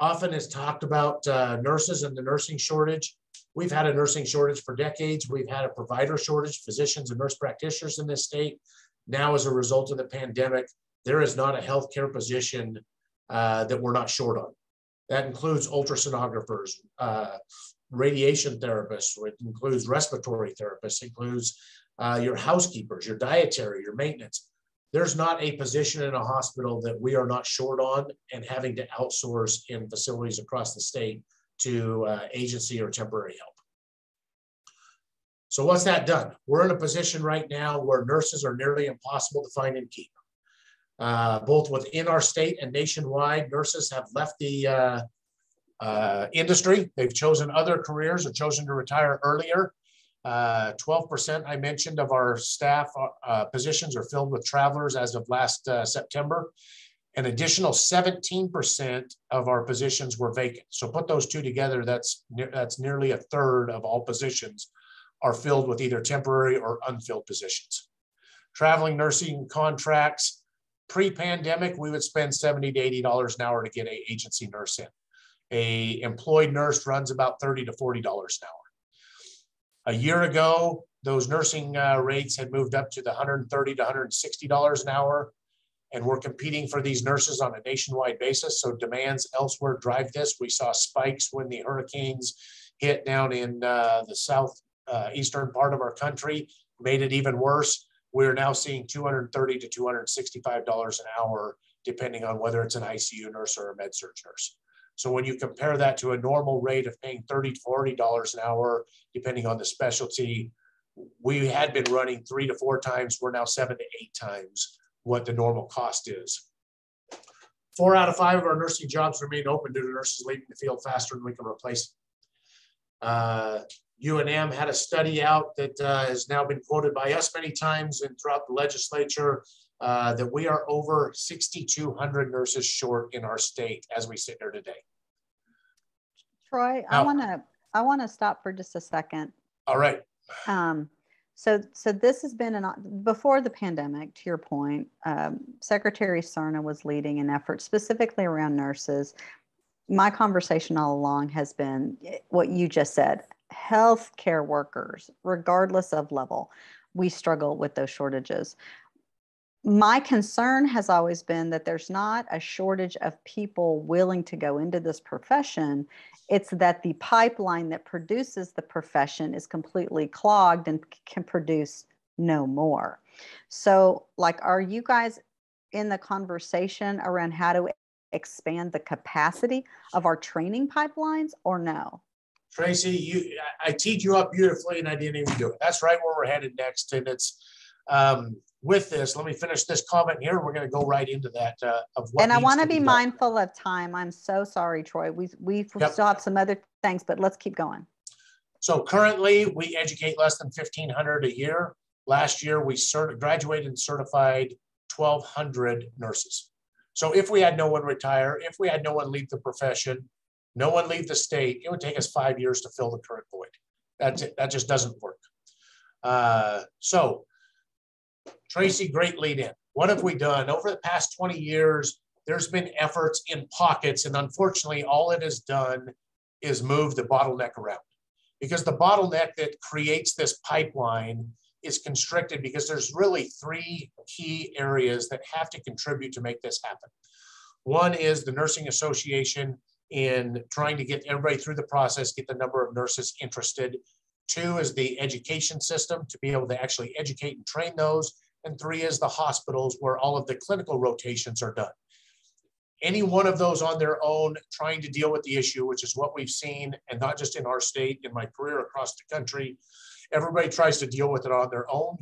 often it's talked about uh, nurses and the nursing shortage, we've had a nursing shortage for decades. We've had a provider shortage, physicians and nurse practitioners in this state. Now, as a result of the pandemic, there is not a healthcare position uh, that we're not short on. That includes ultrasonographers, uh, radiation therapists, it includes respiratory therapists, includes uh, your housekeepers, your dietary, your maintenance. There's not a position in a hospital that we are not short on and having to outsource in facilities across the state to uh, agency or temporary help. So what's that done? We're in a position right now where nurses are nearly impossible to find and keep uh, both within our state and nationwide. Nurses have left the uh, uh, industry. They've chosen other careers or chosen to retire earlier. 12% uh, I mentioned of our staff uh, positions are filled with travelers as of last uh, September. An additional 17% of our positions were vacant. So put those two together, that's, that's nearly a third of all positions are filled with either temporary or unfilled positions. Traveling nursing contracts, Pre-pandemic, we would spend 70 to $80 an hour to get a agency nurse in. A employed nurse runs about 30 to $40 an hour. A year ago, those nursing uh, rates had moved up to the 130 to $160 an hour. And we're competing for these nurses on a nationwide basis. So demands elsewhere drive this. We saw spikes when the hurricanes hit down in uh, the south uh, eastern part of our country, made it even worse we're now seeing 230 to 265 dollars an hour, depending on whether it's an ICU nurse or a med surg nurse. So when you compare that to a normal rate of paying 30 to 40 dollars an hour, depending on the specialty, we had been running three to four times. We're now seven to eight times what the normal cost is. Four out of five of our nursing jobs remain open due to nurses leaving the field faster than we can replace. Uh, UNM had a study out that uh, has now been quoted by us many times and throughout the legislature uh, that we are over 6,200 nurses short in our state as we sit here today. Troy, now, I want to I want to stop for just a second. All right. Um, so so this has been an before the pandemic. To your point, um, Secretary Serna was leading an effort specifically around nurses. My conversation all along has been eh, what you just said healthcare workers, regardless of level, we struggle with those shortages. My concern has always been that there's not a shortage of people willing to go into this profession. It's that the pipeline that produces the profession is completely clogged and can produce no more. So, like, are you guys in the conversation around how to expand the capacity of our training pipelines or no? Tracy, you, I teed you up beautifully and I didn't even do it. That's right where we're headed next. And it's, um, with this, let me finish this comment here. We're going to go right into that uh, of what. And I want to to be mindful of time. I'm so sorry, Troy. We, we Yep. still have some other things, but let's keep going. So currently, we educate less than fifteen hundred a year. Last year, we cert- graduated and certified twelve hundred nurses. So if we had no one retire, if we had no one leave the profession, no one leave the state, it would take us five years to fill the current void. That's it. That just doesn't work. Uh, so Tracy, great lead in. What have we done over the past 20 years? There's been efforts in pockets, and unfortunately, all it has done is move the bottleneck around because the bottleneck that creates this pipeline is constricted because there's really three key areas that have to contribute to make this happen. One is the Nursing Association in trying to get everybody through the process, get the number of nurses interested. Two is the education system to be able to actually educate and train those. And three is the hospitals where all of the clinical rotations are done. Any one of those on their own trying to deal with the issue, which is what we've seen, and not just in our state, in my career across the country, everybody tries to deal with it on their own.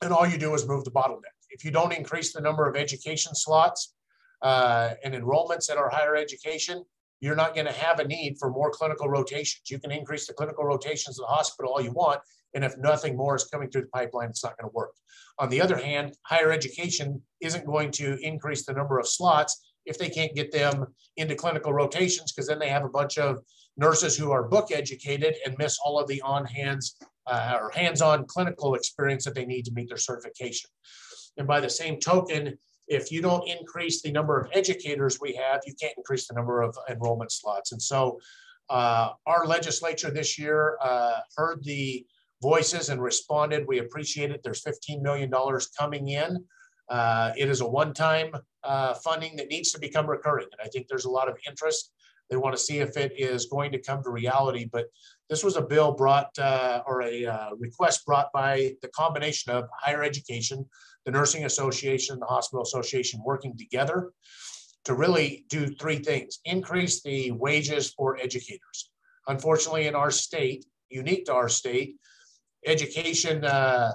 And all you do is move the bottleneck. If you don't increase the number of education slots uh, and enrollments at our higher education, you're not going to have a need for more clinical rotations. You can increase the clinical rotations of the hospital all you want. And if nothing more is coming through the pipeline, it's not going to work. On the other hand, higher education isn't going to increase the number of slots if they can't get them into clinical rotations, because then they have a bunch of nurses who are book educated and miss all of the on hands uh, or hands on clinical experience that they need to meet their certification. And by the same token, if you don't increase the number of educators we have, you can't increase the number of enrollment slots. And so uh, our legislature this year uh, heard the voices and responded. We appreciate it. There's $15 million coming in. Uh, it is a one-time uh, funding that needs to become recurring. And I think there's a lot of interest. They want to see if it is going to come to reality. But this was a bill brought uh, or a uh, request brought by the combination of higher education, the Nursing Association, the Hospital Association working together to really do three things. Increase the wages for educators. Unfortunately, in our state, unique to our state, education uh,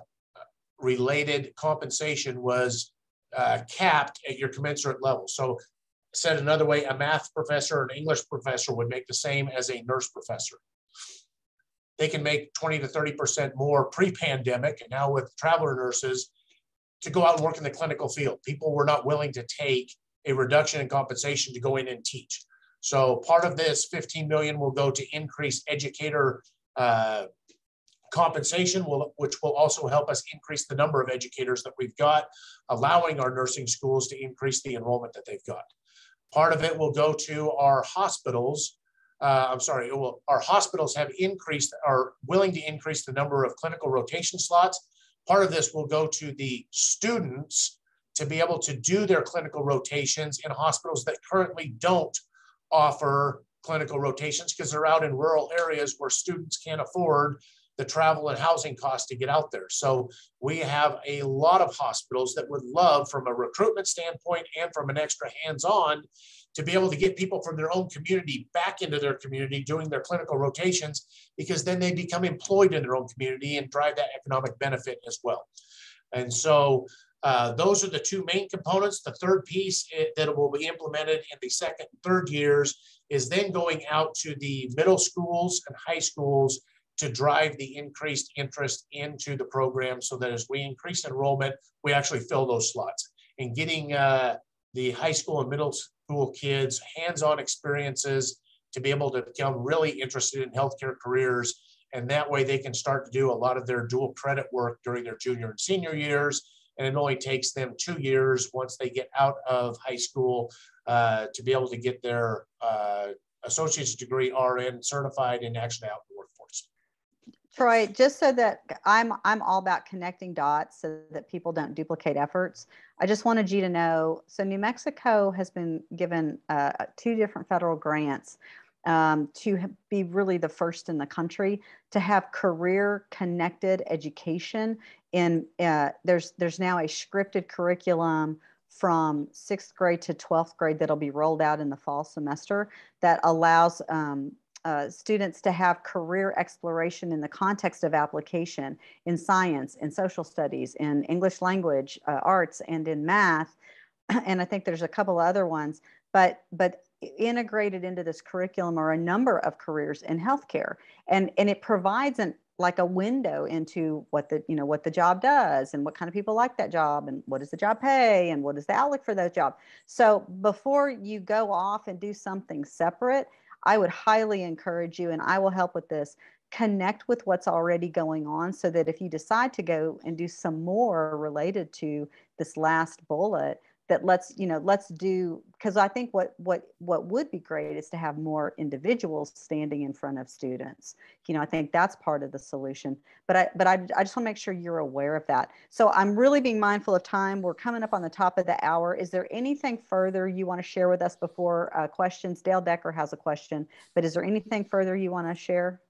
related compensation was uh, capped at your commensurate level. So said another way, a math professor or an English professor would make the same as a nurse professor. They can make 20 to 30% more pre-pandemic and now with traveler nurses to go out and work in the clinical field. People were not willing to take a reduction in compensation to go in and teach. So part of this 15 million will go to increase educator uh, compensation, will, which will also help us increase the number of educators that we've got, allowing our nursing schools to increase the enrollment that they've got. Part of it will go to our hospitals. Uh, I'm sorry, will, our hospitals have increased, are willing to increase the number of clinical rotation slots. Part of this will go to the students to be able to do their clinical rotations in hospitals that currently don't offer clinical rotations because they're out in rural areas where students can't afford the travel and housing costs to get out there. So we have a lot of hospitals that would love from a recruitment standpoint and from an extra hands-on to be able to get people from their own community back into their community doing their clinical rotations because then they become employed in their own community and drive that economic benefit as well. And so uh, those are the two main components. The third piece it, eh, that will be implemented in the second and third years is then going out to the middle schools and high schools to drive the increased interest into the program so that as we increase enrollment, we actually fill those slots. And getting uh, the high school and middle school kids hands-on experiences to be able to become really interested in healthcare careers. And that way they can start to do a lot of their dual credit work during their junior and senior years. And it only takes them two years once they get out of high school uh, to be able to get their uh, associate's degree RN certified and actually out in the workforce. Troy, just so that I'm I'm all about connecting dots so that people don't duplicate efforts. I just wanted you to know. So New Mexico has been given uh, two different federal grants um, to be really the first in the country to have career connected education. In uh, there's there's now a scripted curriculum from sixth grade to 12th grade that'll be rolled out in the fall semester that allows um, uh, students to have career exploration in the context of application in science, in social studies, in English language, uh, arts, and in math. And I think there's a couple other ones, but but integrated into this curriculum are a number of careers in healthcare, and and it provides an like a window into what the you know what the job does and what kind of people like that job and what does the job pay and what is the outlook for that job so before you go off and do something separate I would highly encourage you, and I will help with this, connect with what's already going on so that if you decide to go and do some more related to this last bullet, that let's you know let's do because i think what what what would be great is to have more individuals standing in front of students. You know i think that's part of the solution but i but i, I just want to make sure you're aware of that. So i'm really being mindful of time. We're coming up on the top of the hour. Is there anything further you want to share with us before uh, questions? Dale decker has a question but is there anything further you want to share?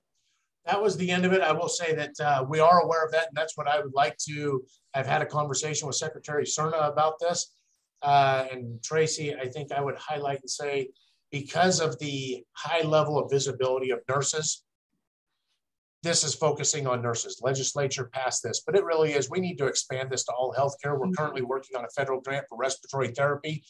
That was the end of it. I will say that uh, we are aware of that, and that's what I would like to have had a conversation with Secretary Serna about this. Uh, and Tracy, I think I would highlight and say, because of the high level of visibility of nurses, this is focusing on nurses. Legislature passed this, but it really is. We need to expand this to all healthcare. We're currently working on a federal grant for respiratory therapy.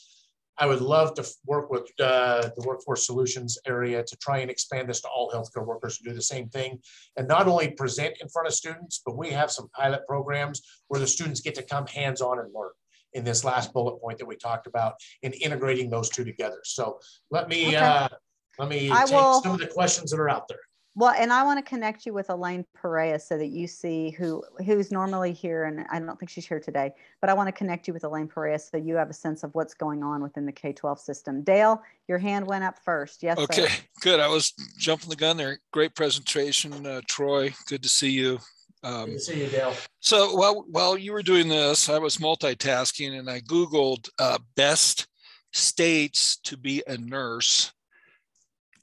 I would love to work with uh, the workforce solutions area to try and expand this to all healthcare workers to do the same thing and not only present in front of students, but we have some pilot programs where the students get to come hands on and learn in this last bullet point that we talked about in integrating those two together. So let me okay. uh, let me I take will, some of the questions that are out there. Well, and I want to connect you with Elaine Perea so that you see who who's normally here, and I don't think she's here today, but I want to connect you with Elaine Perea so you have a sense of what's going on within the K-12 system. Dale, your hand went up first. Yes. Okay, sir. good. I was jumping the gun there. Great presentation, uh, Troy. Good to see you. Um, see you, Dale. So while while you were doing this, I was multitasking and I Googled uh, best states to be a nurse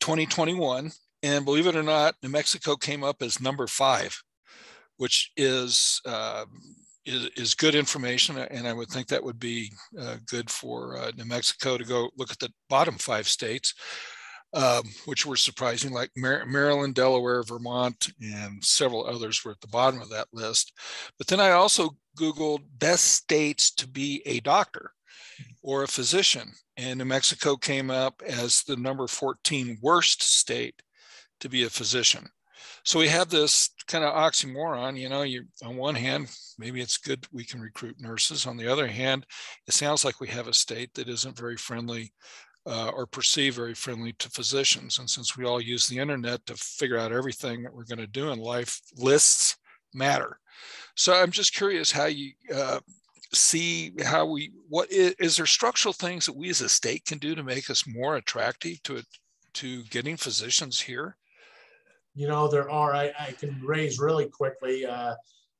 2021. And believe it or not, New Mexico came up as number five, which is, uh, is, is, good information. And I would think that would be uh, good for uh, New Mexico to go look at the bottom five states um, which were surprising, like Mar- Maryland, Delaware, Vermont, and several others were at the bottom of that list. But then I also Googled best states to be a doctor or a physician, and New Mexico came up as the number 14 worst state to be a physician. So we have this kind of oxymoron, you know, you on one hand, maybe it's good we can recruit nurses. On the other hand, it sounds like we have a state that isn't very friendly uh, or perceived very friendly to physicians. And since we all use the internet to figure out everything that we're going to do in life, lists matter. So I'm just curious how you uh, see how we what is, is, there structural things that we as a state can do to make us more attractive to to getting physicians here? You know, there are. I, I can raise really quickly. Uh,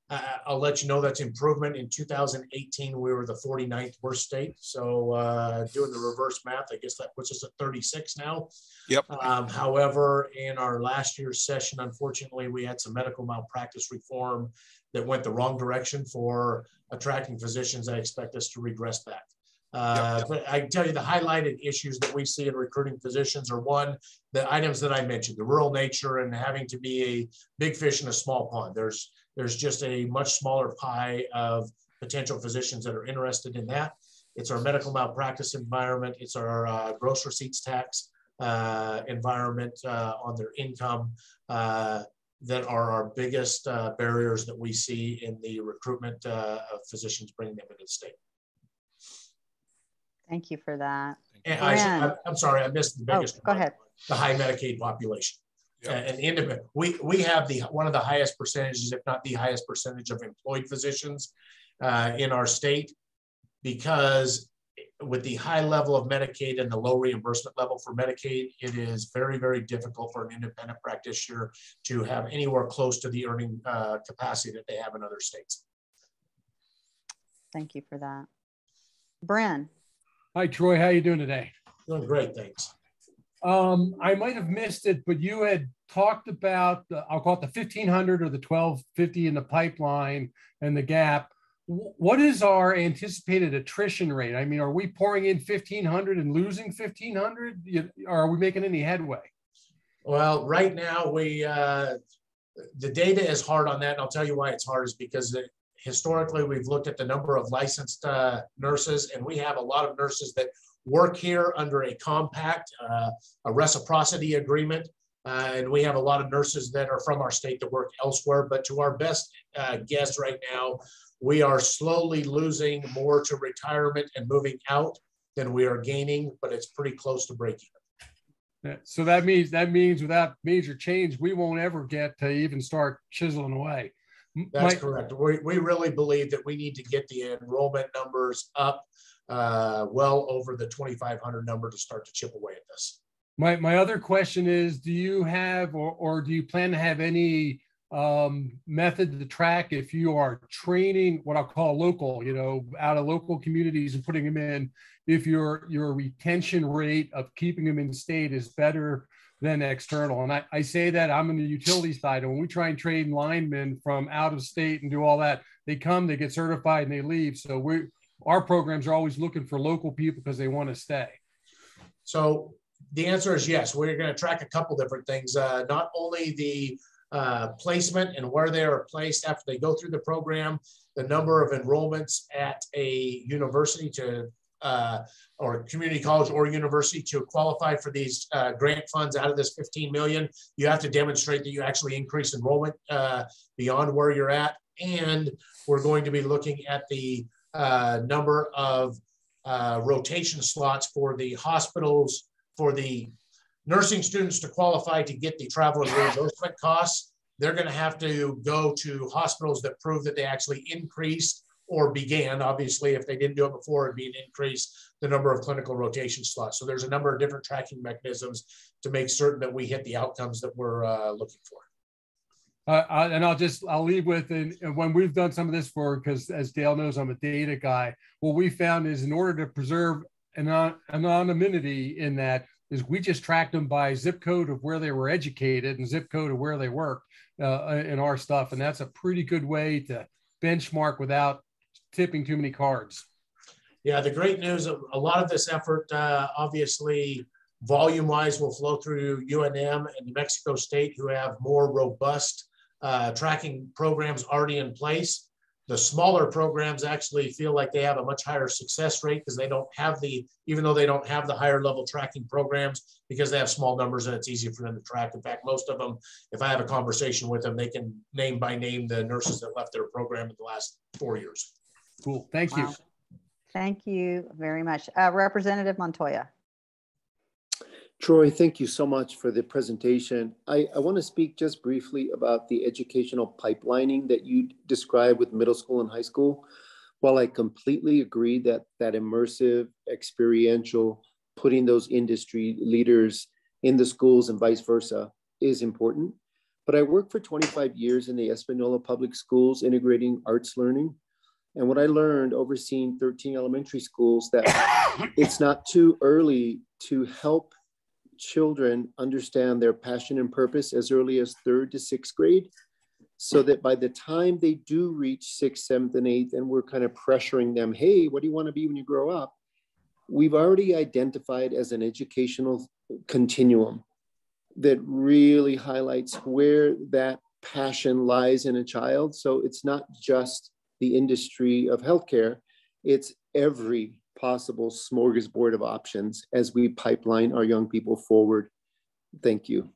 uh, I'll let you know that's improvement. In 2018, we were the 49th worst state. So uh, doing the reverse math, I guess that puts us at 36 now. Yep. Um, however, in our last year's session, unfortunately, we had some medical malpractice reform that went the wrong direction for attracting physicians. I expect us to regress that. Uh, yep. But I tell you, the highlighted issues that we see in recruiting physicians are one, the items that I mentioned, the rural nature and having to be a big fish in a small pond. There's there's just a much smaller pie of potential physicians that are interested in that. It's our medical malpractice environment. It's our uh, gross receipts tax uh, environment uh, on their income uh, that are our biggest uh, barriers that we see in the recruitment uh, of physicians bringing them into the state. Thank you for that. And I, am sorry, I missed the oh, biggest. Oh, go ahead. The high Medicaid population. Yep. and independent. We we have the one of the highest percentages, if not the highest percentage, of employed physicians uh, in our state, because with the high level of Medicaid and the low reimbursement level for Medicaid, it is very very difficult for an independent practitioner to have anywhere close to the earning uh, capacity that they have in other states. Thank you for that, Bren. Hi Troy, how are you doing today? Doing great, thanks. Um, I might have missed it, but you had talked about the, I'll call it the 1500 or the 1250 in the pipeline and the gap. What is our anticipated attrition rate? I mean, are we pouring in 1500 and losing 1500? Are we making any headway? Well, right now we uh, the data is hard on that, and I'll tell you why it's hard is because it, historically we've looked at the number of licensed uh, nurses, and we have a lot of nurses that work here under a compact, uh, a reciprocity agreement. Uh, and we have a lot of nurses that are from our state that work elsewhere. But to our best uh, guess right now, we are slowly losing more to retirement and moving out than we are gaining, but it's pretty close to breaking. So that means that means without major change, we won't ever get to even start chiseling away. That's My, correct. We, we really believe that we need to get the enrollment numbers up uh, well over the 2,500 number to start to chip away at this. My, my other question is, do you have or, or do you plan to have any um, method to track if you are training what I'll call local, you know, out of local communities and putting them in, if your your retention rate of keeping them in state is better than external. And I, I say that I'm in the utility side. And when we try and train linemen from out of state and do all that, they come, they get certified and they leave. So we our programs are always looking for local people because they want to stay. So the answer is yes. We're going to track a couple different things. Uh, not only the uh, placement and where they are placed after they go through the program, the number of enrollments at a university to uh, or community college or university to qualify for these uh, grant funds out of this 15 million, you have to demonstrate that you actually increase enrollment uh, beyond where you're at. And we're going to be looking at the uh, number of uh, rotation slots for the hospitals, for the nursing students to qualify to get the travel and reimbursement costs. They're going to have to go to hospitals that prove that they actually increased or began, obviously, if they didn't do it before, it'd be an increase the number of clinical rotation slots. So there's a number of different tracking mechanisms to make certain that we hit the outcomes that we're uh, looking for. Uh, and I'll just I'll leave with and, when we've done some of this for because as Dale knows I'm a data guy. What we found is in order to preserve an anonymity in that is we just tracked them by zip code of where they were educated and zip code of where they worked uh, in our stuff, and that's a pretty good way to benchmark without tipping too many cards. Yeah, the great news a lot of this effort, uh, obviously, volume wise, will flow through UNM and New Mexico State, who have more robust uh, tracking programs already in place. The smaller programs actually feel like they have a much higher success rate because they don't have the, even though they don't have the higher level tracking programs, because they have small numbers and it's easier for them to track. In fact, most of them, if I have a conversation with them, they can name by name the nurses that left their program in the last four years. Cool. Thank wow. you. Thank you very much. Uh, Representative Montoya. Troy, thank you so much for the presentation. I, I want to speak just briefly about the educational pipelining that you described with middle school and high school. While I completely agree that that immersive, experiential, putting those industry leaders in the schools and vice versa is important, but I worked for 25 years in the Espanola Public Schools integrating arts learning. And what I learned overseeing 13 elementary schools that it's not too early to help children understand their passion and purpose as early as third to sixth grade so that by the time they do reach sixth, seventh, and eighth, and we're kind of pressuring them, hey, what do you want to be when you grow up? We've already identified as an educational continuum that really highlights where that passion lies in a child. So it's not just the industry of healthcare, it's every possible smorgasbord of options as we pipeline our young people forward. Thank you.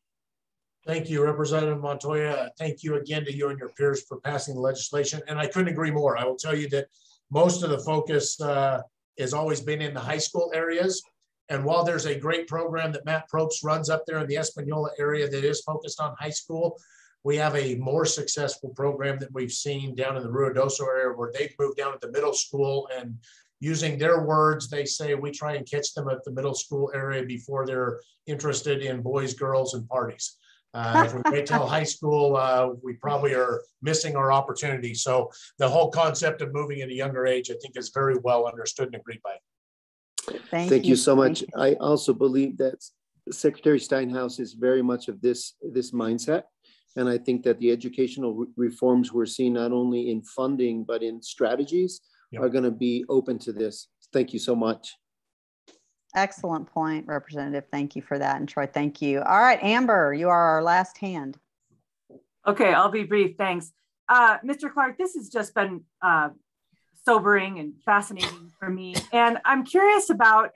Thank you, Representative Montoya. Thank you again to you and your peers for passing the legislation. And I couldn't agree more. I will tell you that most of the focus uh, has always been in the high school areas. And while there's a great program that Matt Probst runs up there in the Espanola area that is focused on high school, we have a more successful program that we've seen down in the Ruidoso area where they've moved down at the middle school and using their words, they say we try and catch them at the middle school area before they're interested in boys, girls, and parties. Uh, if we wait till high school, uh, we probably are missing our opportunity. So the whole concept of moving at a younger age, I think, is very well understood and agreed by. Thank, Thank you. you. so much. You. I also believe that Secretary Steinhaus is very much of this this mindset. And I think that the educational re reforms we're seeing not only in funding, but in strategies yep. are going to be open to this. Thank you so much. Excellent point, Representative. Thank you for that. And Troy, thank you. All right, Amber, you are our last hand. Okay, I'll be brief. Thanks. Uh, Mr. Clark, this has just been uh, sobering and fascinating for me. And I'm curious about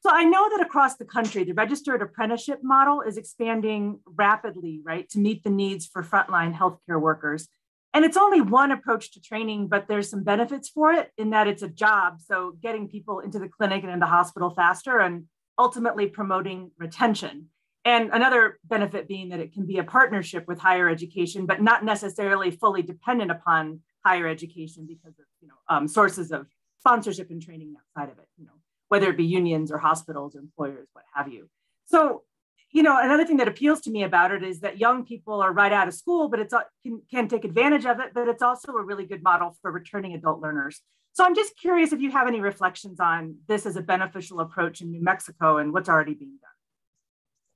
so I know that across the country, the registered apprenticeship model is expanding rapidly, right, to meet the needs for frontline healthcare workers. And it's only one approach to training, but there's some benefits for it in that it's a job. So getting people into the clinic and in the hospital faster and ultimately promoting retention. And another benefit being that it can be a partnership with higher education, but not necessarily fully dependent upon higher education because of you know um, sources of sponsorship and training outside of it. You know, whether it be unions or hospitals or employers, what have you. So, you know, another thing that appeals to me about it is that young people are right out of school, but it's can, can take advantage of it, but it's also a really good model for returning adult learners. So I'm just curious if you have any reflections on this as a beneficial approach in New Mexico and what's already being done.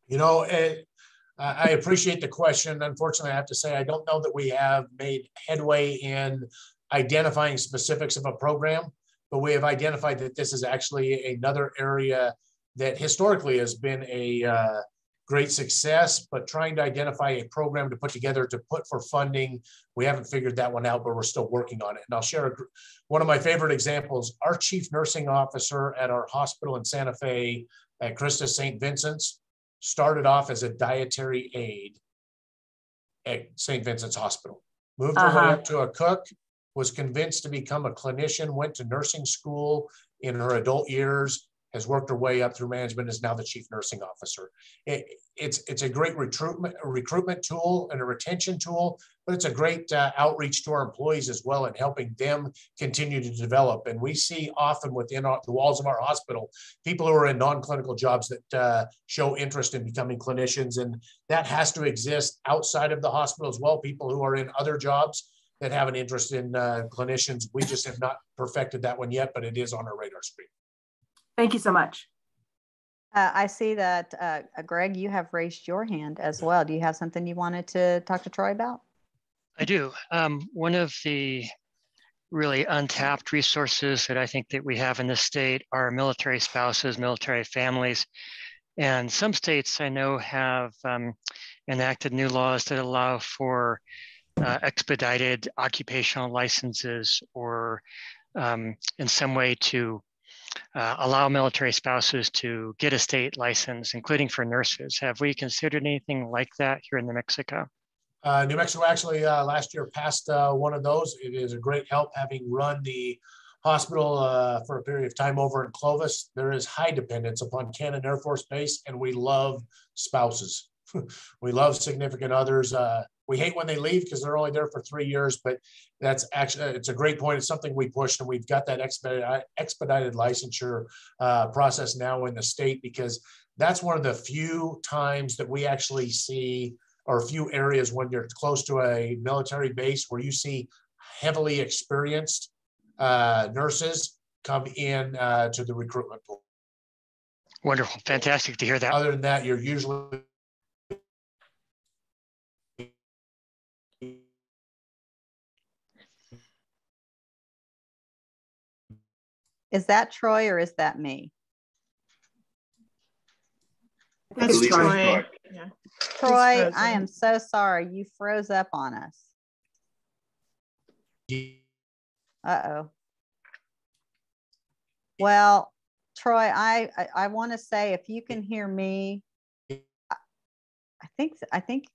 You know, it, I appreciate the question. Unfortunately, I have to say I don't know that we have made headway in identifying specifics of a program but we have identified that this is actually another area that historically has been a uh, great success, but trying to identify a program to put together to put for funding, we haven't figured that one out, but we're still working on it. And I'll share a, one of my favorite examples. Our chief nursing officer at our hospital in Santa Fe at Christus St. Vincent's started off as a dietary aide at St. Vincent's Hospital, moved her uh -huh. way uh-huh. up to a cook, was convinced to become a clinician, went to nursing school in her adult years, has worked her way up through management, is now the chief nursing officer. It, it's, it's a great recruitment, recruitment tool and a retention tool, but it's a great uh, outreach to our employees as well and helping them continue to develop. And we see often within our, the walls of our hospital, people who are in non-clinical jobs that uh, show interest in becoming clinicians. And that has to exist outside of the hospital as well, people who are in other jobs that have an interest in uh, clinicians. We just have not perfected that one yet, but it is on our radar screen. Thank you so much. Uh, I see that, uh, Greg, you have raised your hand as well. Do you have something you wanted to talk to Troy about? I do. Um, one of the really untapped resources that I think that we have in the state are military spouses, military families. And some states I know have um, enacted new laws that allow for uh, expedited occupational licenses or um, in some way to uh, allow military spouses to get a state license, including for nurses. Have we considered anything like that here in New Mexico? Uh, New Mexico actually uh, last year passed uh, one of those. It is a great help having run the hospital uh, for a period of time over in Clovis. There is high dependence upon Cannon Air Force Base, and we love spouses. we love significant others. Uh, we hate when they leave because they're only there for three years, but that's actually it's a great point. It's something we pushed, and we've got that expedited expedited licensure uh, process now in the state because that's one of the few times that we actually see or a few areas when you're close to a military base where you see heavily experienced uh, nurses come in uh, to the recruitment pool. Wonderful, fantastic to hear that. Other than that, you're usually Is that Troy or is that me? That's Troy. Troy. Yeah. Troy, I am so sorry. You froze up on us. Uh-oh. Well, Troy, I I, I want to say if you can hear me, I, I think I think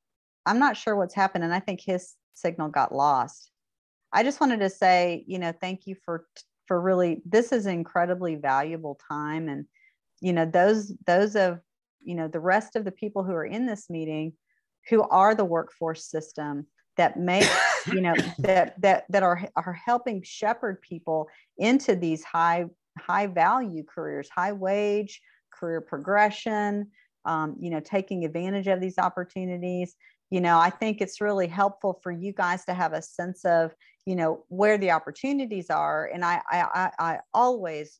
I'm not sure what's happened, and I think his signal got lost. I just wanted to say, you know, thank you for for really this is incredibly valuable time. And you know those those of you know the rest of the people who are in this meeting who are the workforce system that make you know that that that are are helping shepherd people into these high high value careers high wage career progression um, you know taking advantage of these opportunities. You know i think it's really helpful for you guys to have a sense of you know where the opportunities are and i i i always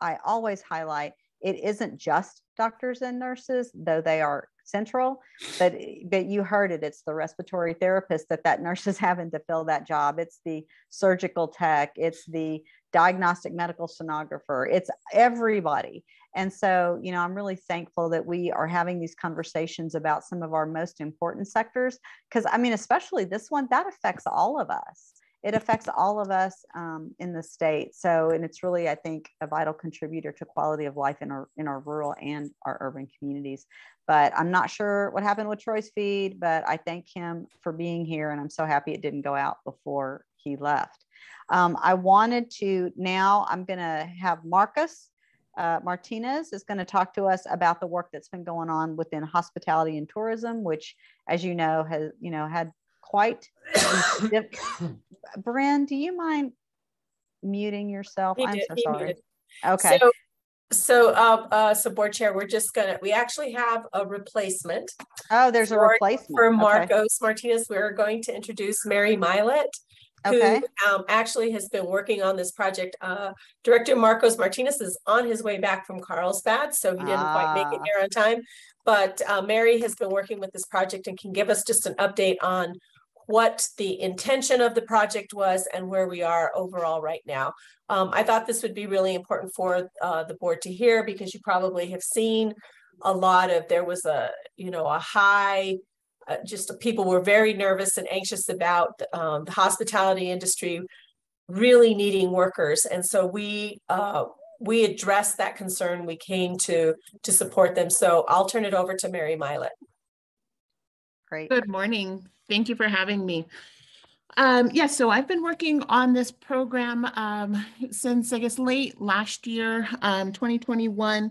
i always highlight it isn't just doctors and nurses though they are central but but you heard it it's the respiratory therapist that that nurse is having to fill that job it's the surgical tech it's the diagnostic medical sonographer. It's everybody. And so, you know, I'm really thankful that we are having these conversations about some of our most important sectors. Because, I mean, especially this one, that affects all of us. It affects all of us um, in the state. So, and it's really, I think, a vital contributor to quality of life in our in our rural and our urban communities. But I'm not sure what happened with Troy's feed, but I thank him for being here, and I'm so happy it didn't go out before he left. Um, I wanted to now. I'm going to have Marcus uh, Martinez is going to talk to us about the work that's been going on within hospitality and tourism, which, as you know, has you know had quite. Bryn, do you mind muting yourself? He I'm did, so sorry. muted. Okay. So, so, uh, uh, so board chair, we're just gonna, we actually have a replacement. oh, there's a replacement For Okay. Marcos Martinez, we're going to introduce Mary Milet. Who um, actually has been working on this project. Uh, Director Marcos Martinez is on his way back from Carlsbad, so he didn't quite make it Ah. here on time. But uh, Mary has been working with this project and can give us just an update on what the intention of the project was and where we are overall right now. Um, I thought this would be really important for uh, the board to hear because you probably have seen a lot of, there was a, you know, a high, uh, just people were very nervous and anxious about um, the hospitality industry really needing workers. And so we, uh, we addressed that concern. We came to, to support them. So I'll turn it over to Mary Milet. Great. Good morning. Thank you for having me. Um, yes, so I've been working on this program um, since I guess late last year, um, 2021.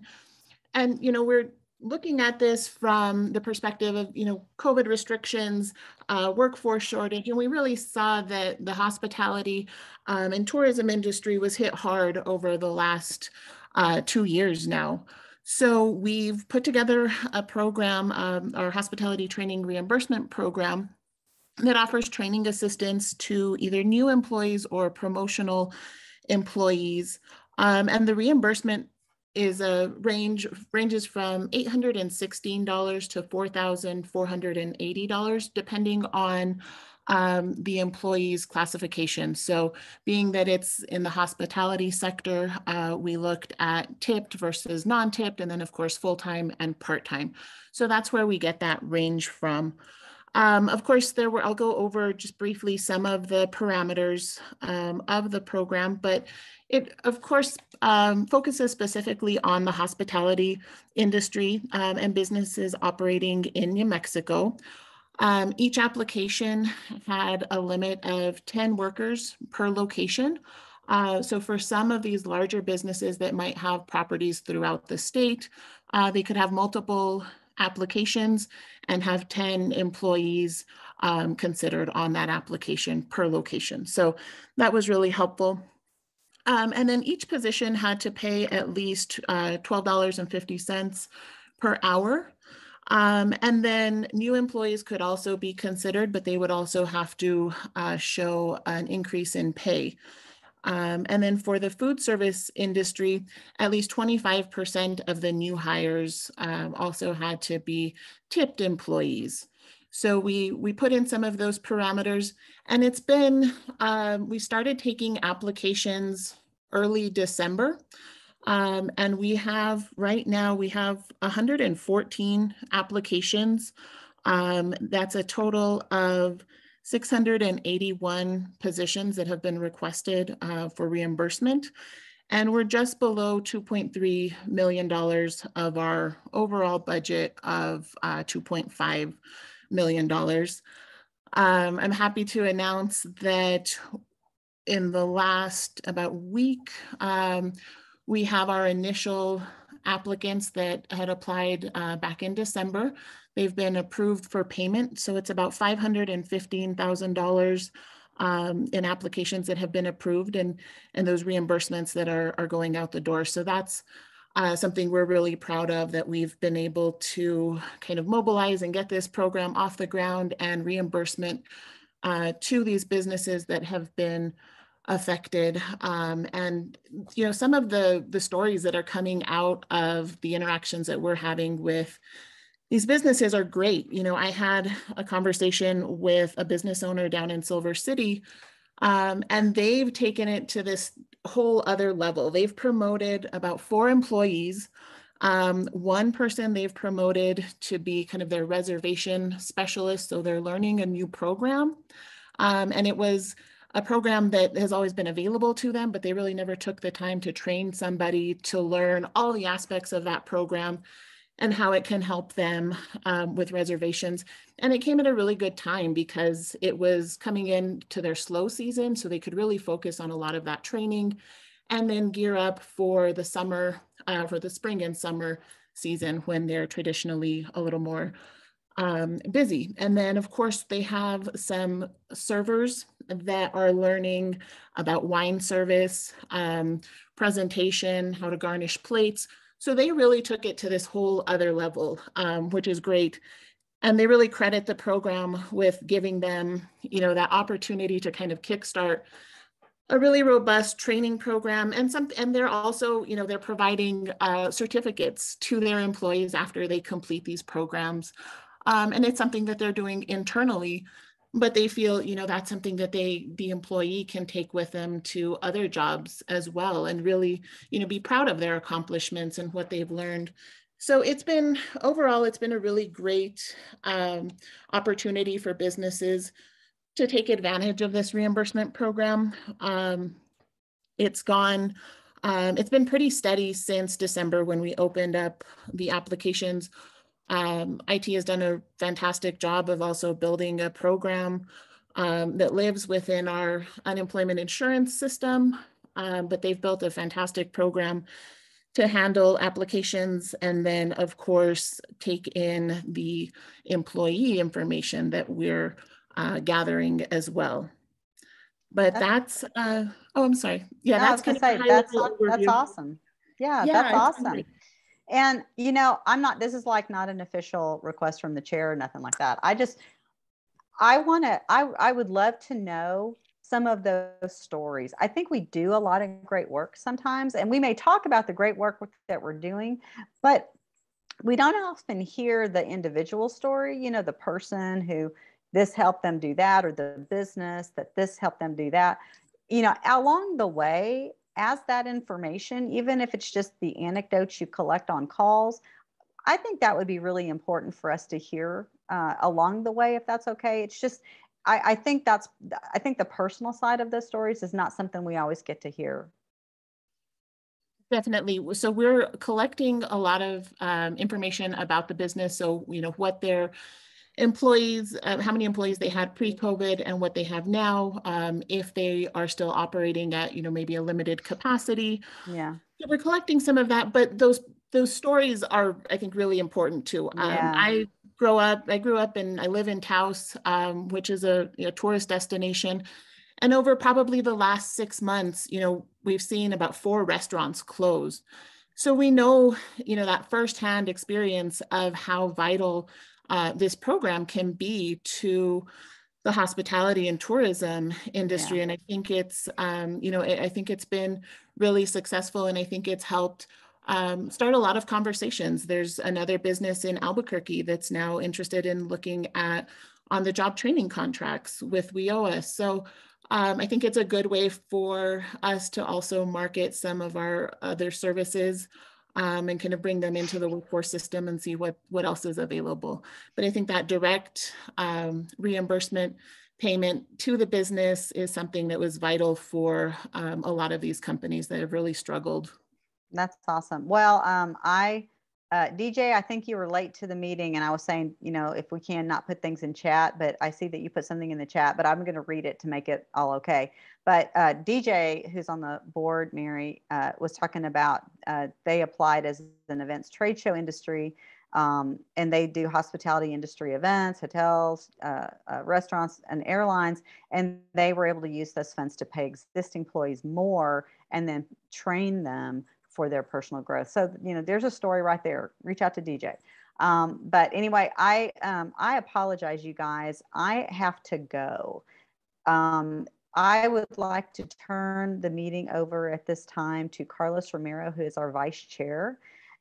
And, you know, we're looking at this from the perspective of, you know, COVID restrictions, uh, workforce shortage, and we really saw that the hospitality um, and tourism industry was hit hard over the last uh, two years now. So we've put together a program, um, our hospitality training reimbursement program that offers training assistance to either new employees or promotional employees. Um, and the reimbursement is a range ranges from $816 to $4,480, depending on um, the employee's classification. So being that it's in the hospitality sector, uh, we looked at tipped versus non-tipped, and then of course, full-time and part-time. So that's where we get that range from. Um, of course, there were, I'll go over just briefly some of the parameters um, of the program, but it, of course, um, focuses specifically on the hospitality industry um, and businesses operating in New Mexico. Um, each application had a limit of 10 workers per location. Uh, so for some of these larger businesses that might have properties throughout the state, uh, they could have multiple applications and have 10 employees um, considered on that application per location. So that was really helpful. Um, and then each position had to pay at least uh, $12.50 per hour. Um, and then new employees could also be considered, but they would also have to uh, show an increase in pay. Um, and then for the food service industry, at least 25% of the new hires um, also had to be tipped employees. So we, we put in some of those parameters and it's been, um, we started taking applications early December. Um, and we have right now, we have 114 applications. Um, that's a total of 681 positions that have been requested uh, for reimbursement. And we're just below $2.3 million of our overall budget of uh, $2.5 million. Um, I'm happy to announce that in the last about week, um, we have our initial applicants that had applied uh, back in December. They've been approved for payment. So it's about $515,000 um, in applications that have been approved and, and those reimbursements that are, are going out the door. So that's uh, something we're really proud of that we've been able to kind of mobilize and get this program off the ground and reimbursement uh, to these businesses that have been affected um, and you know some of the the stories that are coming out of the interactions that we're having with these businesses are great you know i had a conversation with a business owner down in silver city um, and they've taken it to this whole other level. They've promoted about four employees. Um, one person they've promoted to be kind of their reservation specialist. So they're learning a new program. Um, and it was a program that has always been available to them, but they really never took the time to train somebody to learn all the aspects of that program and how it can help them um, with reservations. And it came at a really good time because it was coming in to their slow season, so they could really focus on a lot of that training and then gear up for the summer, uh, for the spring and summer season when they're traditionally a little more um, busy. And then, of course, they have some servers that are learning about wine service, um, presentation, how to garnish plates. So they really took it to this whole other level, um, which is great. And they really credit the program with giving them, you know, that opportunity to kind of kickstart a really robust training program and some and they're also you know they're providing uh, certificates to their employees after they complete these programs um, and it's something that they're doing internally but they feel you know that's something that they the employee can take with them to other jobs as well and really you know be proud of their accomplishments and what they've learned. So it's been overall it's been a really great um, opportunity for businesses to take advantage of this reimbursement program. Um, it's gone um, it's been pretty steady since december when we opened up the applications um, IT has done a fantastic job of also building a program um, that lives within our unemployment insurance system, um, but they've built a fantastic program to handle applications and then of course take in the employee information that we're uh, gathering as well. But that's, uh, oh, I'm sorry. Yeah, no, that's kind say, of that's, that's awesome. Yeah, Yeah, that's awesome. And you know, I'm not. This is like not an official request from the chair or nothing like that. I just, I want to. I I would love to know some of those stories. I think we do a lot of great work sometimes, and we may talk about the great work that we're doing, but we don't often hear the individual story. You know, the person who this helped them do that, or the business that this helped them do that. You know, along the way, as that information, even if it's just the anecdotes you collect on calls, I think that would be really important for us to hear uh, along the way, if that's okay. It's just, I, I think that's, I think the personal side of those stories is not something we always get to hear. Definitely. So we're collecting a lot of um, information about the business. So, you know, what their employees, uh, how many employees they had pre-COVID and what they have now, um, if they are still operating at, you know, maybe a limited capacity. Yeah. So we're collecting some of that, but those those stories are, I think, really important too. Um, Yeah. I grow up, I grew up and I live in Taos, um, which is a you know, tourist destination. And over probably the last six months, you know, we've seen about four restaurants close. So we know, you know, that firsthand experience of how vital uh, this program can be to the hospitality and tourism industry. Yeah. And I think it's, um, you know, I think it's been really successful and I think it's helped um, start a lot of conversations. There's another business in Albuquerque that's now interested in looking at on the job training contracts with WIOA. So um, I think it's a good way for us to also market some of our other services um, and kind of bring them into the workforce system and see what, what else is available. But I think that direct um, reimbursement payment to the business is something that was vital for um, a lot of these companies that have really struggled. That's awesome. Well, um, I, uh, DJ, I think you were late to the meeting and I was saying, you know, if we can not put things in chat, but I see that you put something in the chat, but I'm going to read it to make it all okay. But uh, DJ, who's on the board, Mary, uh, was talking about uh, they applied as an events trade show industry um, and they do hospitality industry events, hotels, uh, uh, restaurants, and airlines. And they were able to use those funds to pay existing employees more and then train them for their personal growth. So, you know, there's a story right there. Reach out to DJ. Um, but anyway, I um, I apologize, you guys. I have to go. Um, I would like to turn the meeting over at this time to Carlos Romero, who is our vice chair.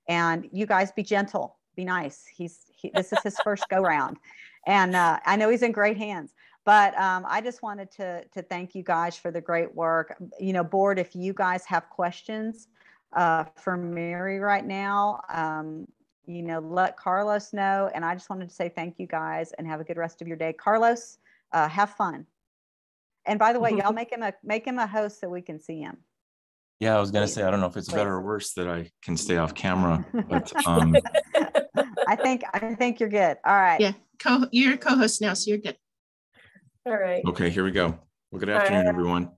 And you guys be gentle, be nice. He's he, this is his first go round, and uh, I know he's in great hands. But um, I just wanted to to thank you guys for the great work. You know, board, if you guys have questions uh, for Mary right now, um, you know, let Carlos know. And I just wanted to say thank you guys and have a good rest of your day. Carlos, uh, have fun. And by the way, y'all make him a make him a host so we can see him. Yeah, I was gonna say I don't know if it's better or worse that I can stay off camera, but um, I think I think you're good. All right. Yeah, co- you're a co-host now, so you're good. All right. okay, here we go. Well, good All right. afternoon, everyone.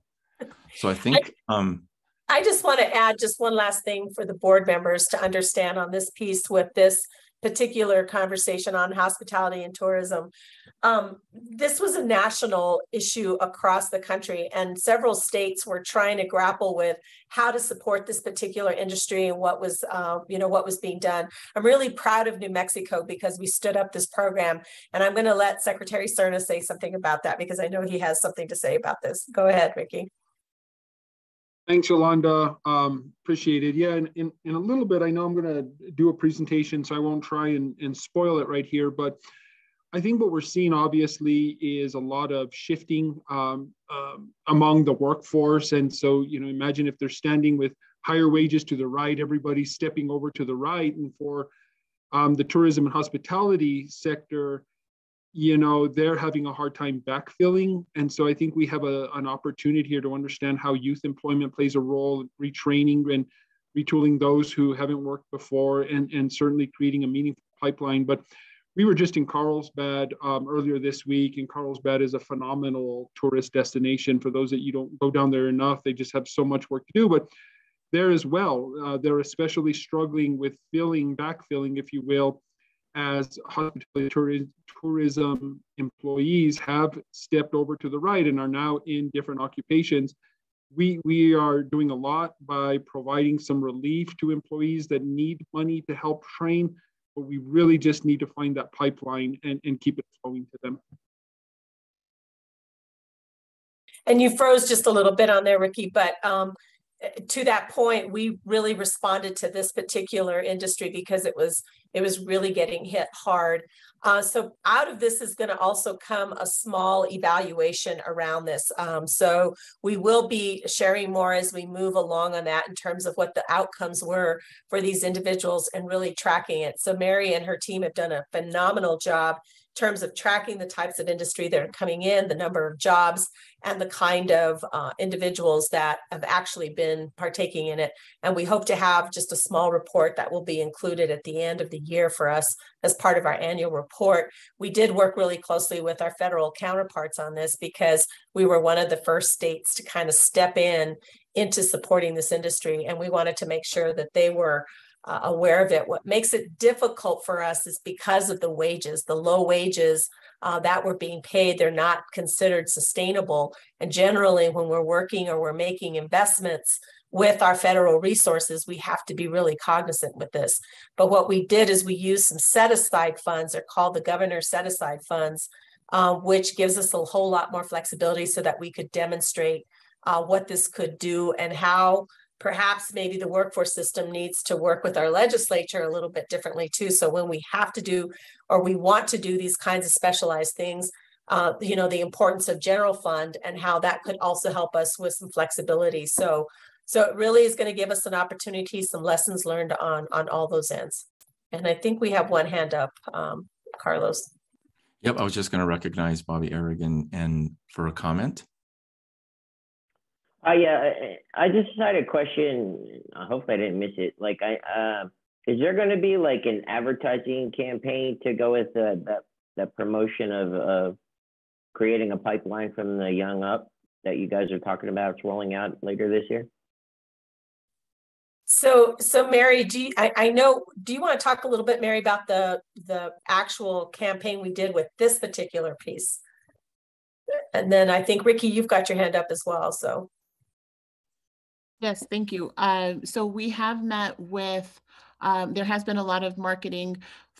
So I think um, I just want to add just one last thing for the board members to understand on this piece with this particular conversation on hospitality and tourism. Um, this was a national issue across the country, and several states were trying to grapple with how to support this particular industry and what was, uh, you know, what was being done. I'm really proud of New Mexico because we stood up this program, and I'm going to let Secretary Serna say something about that because I know he has something to say about this. Go ahead, Ricky. Thanks, Yolanda. Um, appreciate it. Yeah, in, in, in a little bit, I know I'm going to do a presentation, so I won't try and, and spoil it right here. But I think what we're seeing, obviously, is a lot of shifting um, um, among the workforce. And so, you know, imagine if they're standing with higher wages to the right, everybody's stepping over to the right. And for um, the tourism and hospitality sector, you know, they're having a hard time backfilling. And so I think we have a, an opportunity here to understand how youth employment plays a role, retraining and retooling those who haven't worked before, and, and certainly creating a meaningful pipeline. But we were just in Carlsbad um, earlier this week, and Carlsbad is a phenomenal tourist destination. For those that you don't go down there enough, they just have so much work to do. But there as well, uh, they're especially struggling with filling, backfilling, if you will, as hospitality tourism employees have stepped over to the right and are now in different occupations. We, we are doing a lot by providing some relief to employees that need money to help train, but we really just need to find that pipeline and, and keep it flowing to them. And you froze just a little bit on there, Ricky, but um, to that point, we really responded to this particular industry because it was it was really getting hit hard. Uh, so out of this is going to also come a small evaluation around this. Um, so we will be sharing more as we move along on that in terms of what the outcomes were for these individuals and really tracking it. So Mary and her team have done a phenomenal job terms of tracking the types of industry that are coming in, the number of jobs, and the kind of uh, individuals that have actually been partaking in it. And we hope to have just a small report that will be included at the end of the year for us as part of our annual report. We did work really closely with our federal counterparts on this because we were one of the first states to kind of step in into supporting this industry. And we wanted to make sure that they were uh, aware of it. What makes it difficult for us is because of the wages, the low wages uh, that we're being paid, they're not considered sustainable. And generally, when we're working or we're making investments with our federal resources, we have to be really cognizant with this. But what we did is we used some set aside funds, they're called the governor set aside funds, uh, which gives us a whole lot more flexibility so that we could demonstrate uh, what this could do and how perhaps maybe the workforce system needs to work with our legislature a little bit differently too. So when we have to do or we want to do these kinds of specialized things, uh, you know, the importance of general fund and how that could also help us with some flexibility. So, so it really is going to give us an opportunity, some lessons learned on on all those ends. And I think we have one hand up, um, Carlos. Yep, I was just going to recognize Bobby Aragon and for a comment. Uh, I, I just had a question. I hope I didn't miss it. Like, I uh, is there going to be like an advertising campaign to go with the the, the promotion of of creating a pipeline from the young up that you guys are talking about It's rolling out later this year? So, so Mary, do you, I, I know, do you want to talk a little bit, Mary, about the the actual campaign we did with this particular piece? And then I think Ricky, you've got your hand up as well. So Yes, thank you. Uh, so we have met with, um, there has been a lot of marketing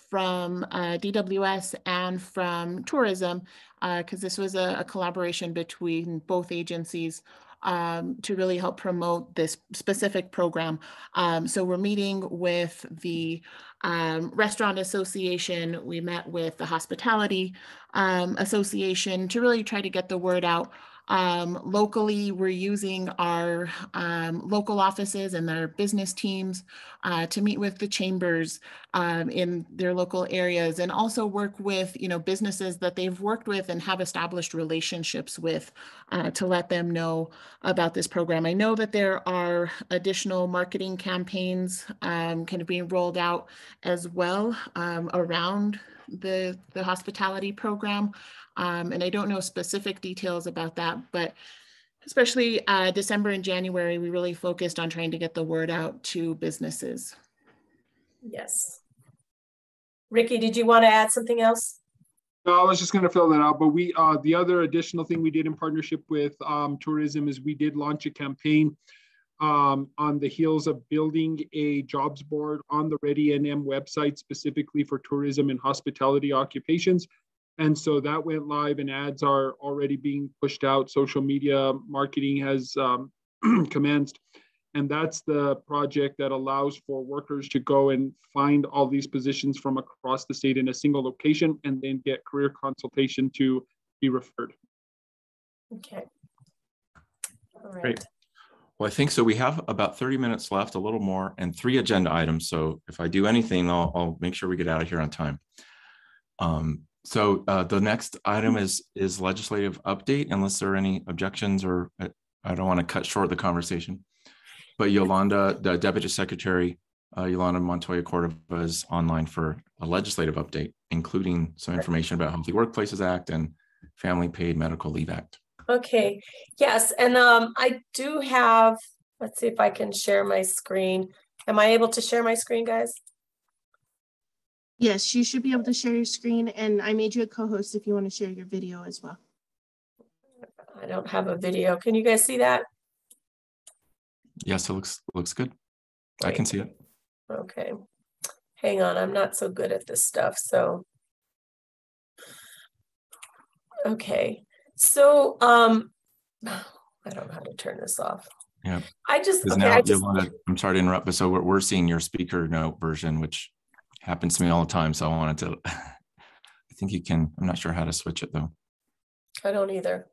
from uh, DWS and from tourism because uh, this was a, a, collaboration between both agencies um, to really help promote this specific program. Um, so we're meeting with the um, Restaurant Association. We met with the Hospitality um, Association to really try to get the word out um, locally, we're using our um, local offices and their business teams uh, to meet with the chambers um, in their local areas and also work with you know businesses that they've worked with and have established relationships with uh, to let them know about this program. I know that there are additional marketing campaigns um, kind of being rolled out as well um, around the, the hospitality program. Um, and I don't know specific details about that, but especially uh, December and January, we really focused on trying to get the word out to businesses. Yes. Ricky, did you want to add something else? No, I was just going to fill that out. But we, uh, the other additional thing we did in partnership with um, tourism is we did launch a campaign um, on the heels of building a jobs board on the Ready NM website specifically for tourism and hospitality occupations. And so that went live and ads are already being pushed out. Social media marketing has um, commenced. And that's the project that allows for workers to go and find all these positions from across the state in a single location and then get career consultation to be referred. Okay. All right. Great. Well, I think so. We have about 30 minutes left, a little more, and three agenda items. So if I do anything, I'll, I'll make sure we get out of here on time. Um, so uh, the next item is is legislative update, unless there are any objections or I, I don't want to cut short the conversation. But Yolanda, the Deputy Secretary, uh, Yolanda Montoya Cordova is online for a legislative update, including some information about Healthy Workplaces Act and Family Paid Medical Leave Act. Okay, yes, and um, I do have, let's see if I can share my screen. Am I able to share my screen, guys? Yes, you should be able to share your screen and I made you a co-host if you want to share your video as well. I don't have a video. Can you guys see that? Yes, it looks looks good. I can see it. Okay. Hang on, I'm not so good at this stuff, so. Okay, so um, I don't know how to turn this off. Yeah. I just, okay, now, I just, Yolanda, I'm sorry to interrupt, but so we're, we're seeing your speaker note version, which happens to me all the time. So I wanted to, I think you can, I'm not sure how to switch it though. I don't either.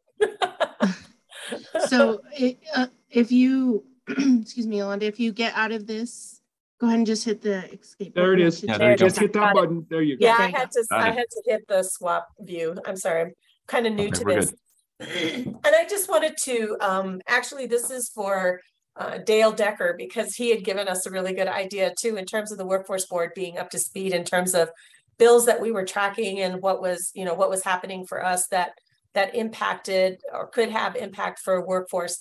so it, uh, if you, excuse me, Yolanda, if you get out of this, go ahead and just hit the escape. There it is. Yeah, there you just go. hit that button. There you go. Yeah, I had to, I had to hit the swap view. I'm sorry, I'm kind of new Okay, to we're this. And I just wanted to, um, actually, this is for uh, Dale Decker because he had given us a really good idea too in terms of the workforce board being up to speed in terms of bills that we were tracking and what was, you know, what was happening for us that that impacted or could have impact for workforce.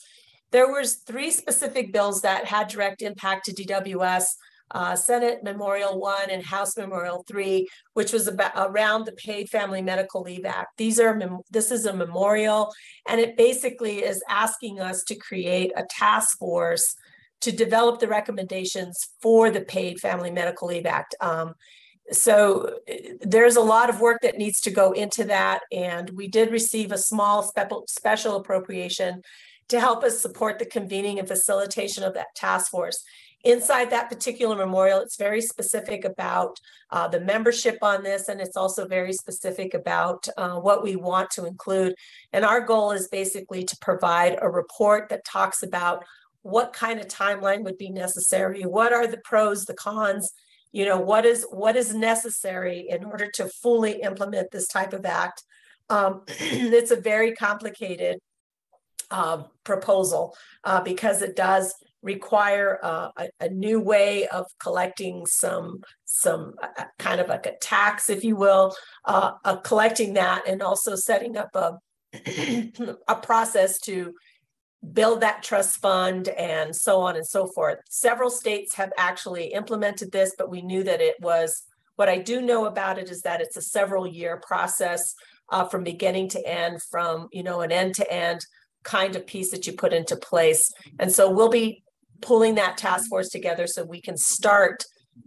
There was three specific bills that had direct impact to DWS uh, Senate Memorial 1 and House Memorial 3, which was about around the Paid Family Medical Leave Act. These are this is a memorial, and it basically is asking us to create a task force to develop the recommendations for the Paid Family Medical Leave Act. Um, so there's a lot of work that needs to go into that, and we did receive a small spe- special appropriation to help us support the convening and facilitation of that task force. Inside that particular memorial, it's very specific about uh, the membership on this, and it's also very specific about uh, what we want to include. And our goal is basically to provide a report that talks about what kind of timeline would be necessary, what are the pros, the cons, you know, what is what is necessary in order to fully implement this type of act. Um, it's a very complicated uh, proposal uh, because it does require uh, a, a, new way of collecting some some uh, kind of like a tax, if you will, uh, collecting that and also setting up a a process to build that trust fund and so on and so forth. Several states have actually implemented this, but we knew that it was. What I do know about it is that it's a several year process uh, from beginning to end, from you know an end to end kind of piece that you put into place. And so we'll be pulling that task force together so we can start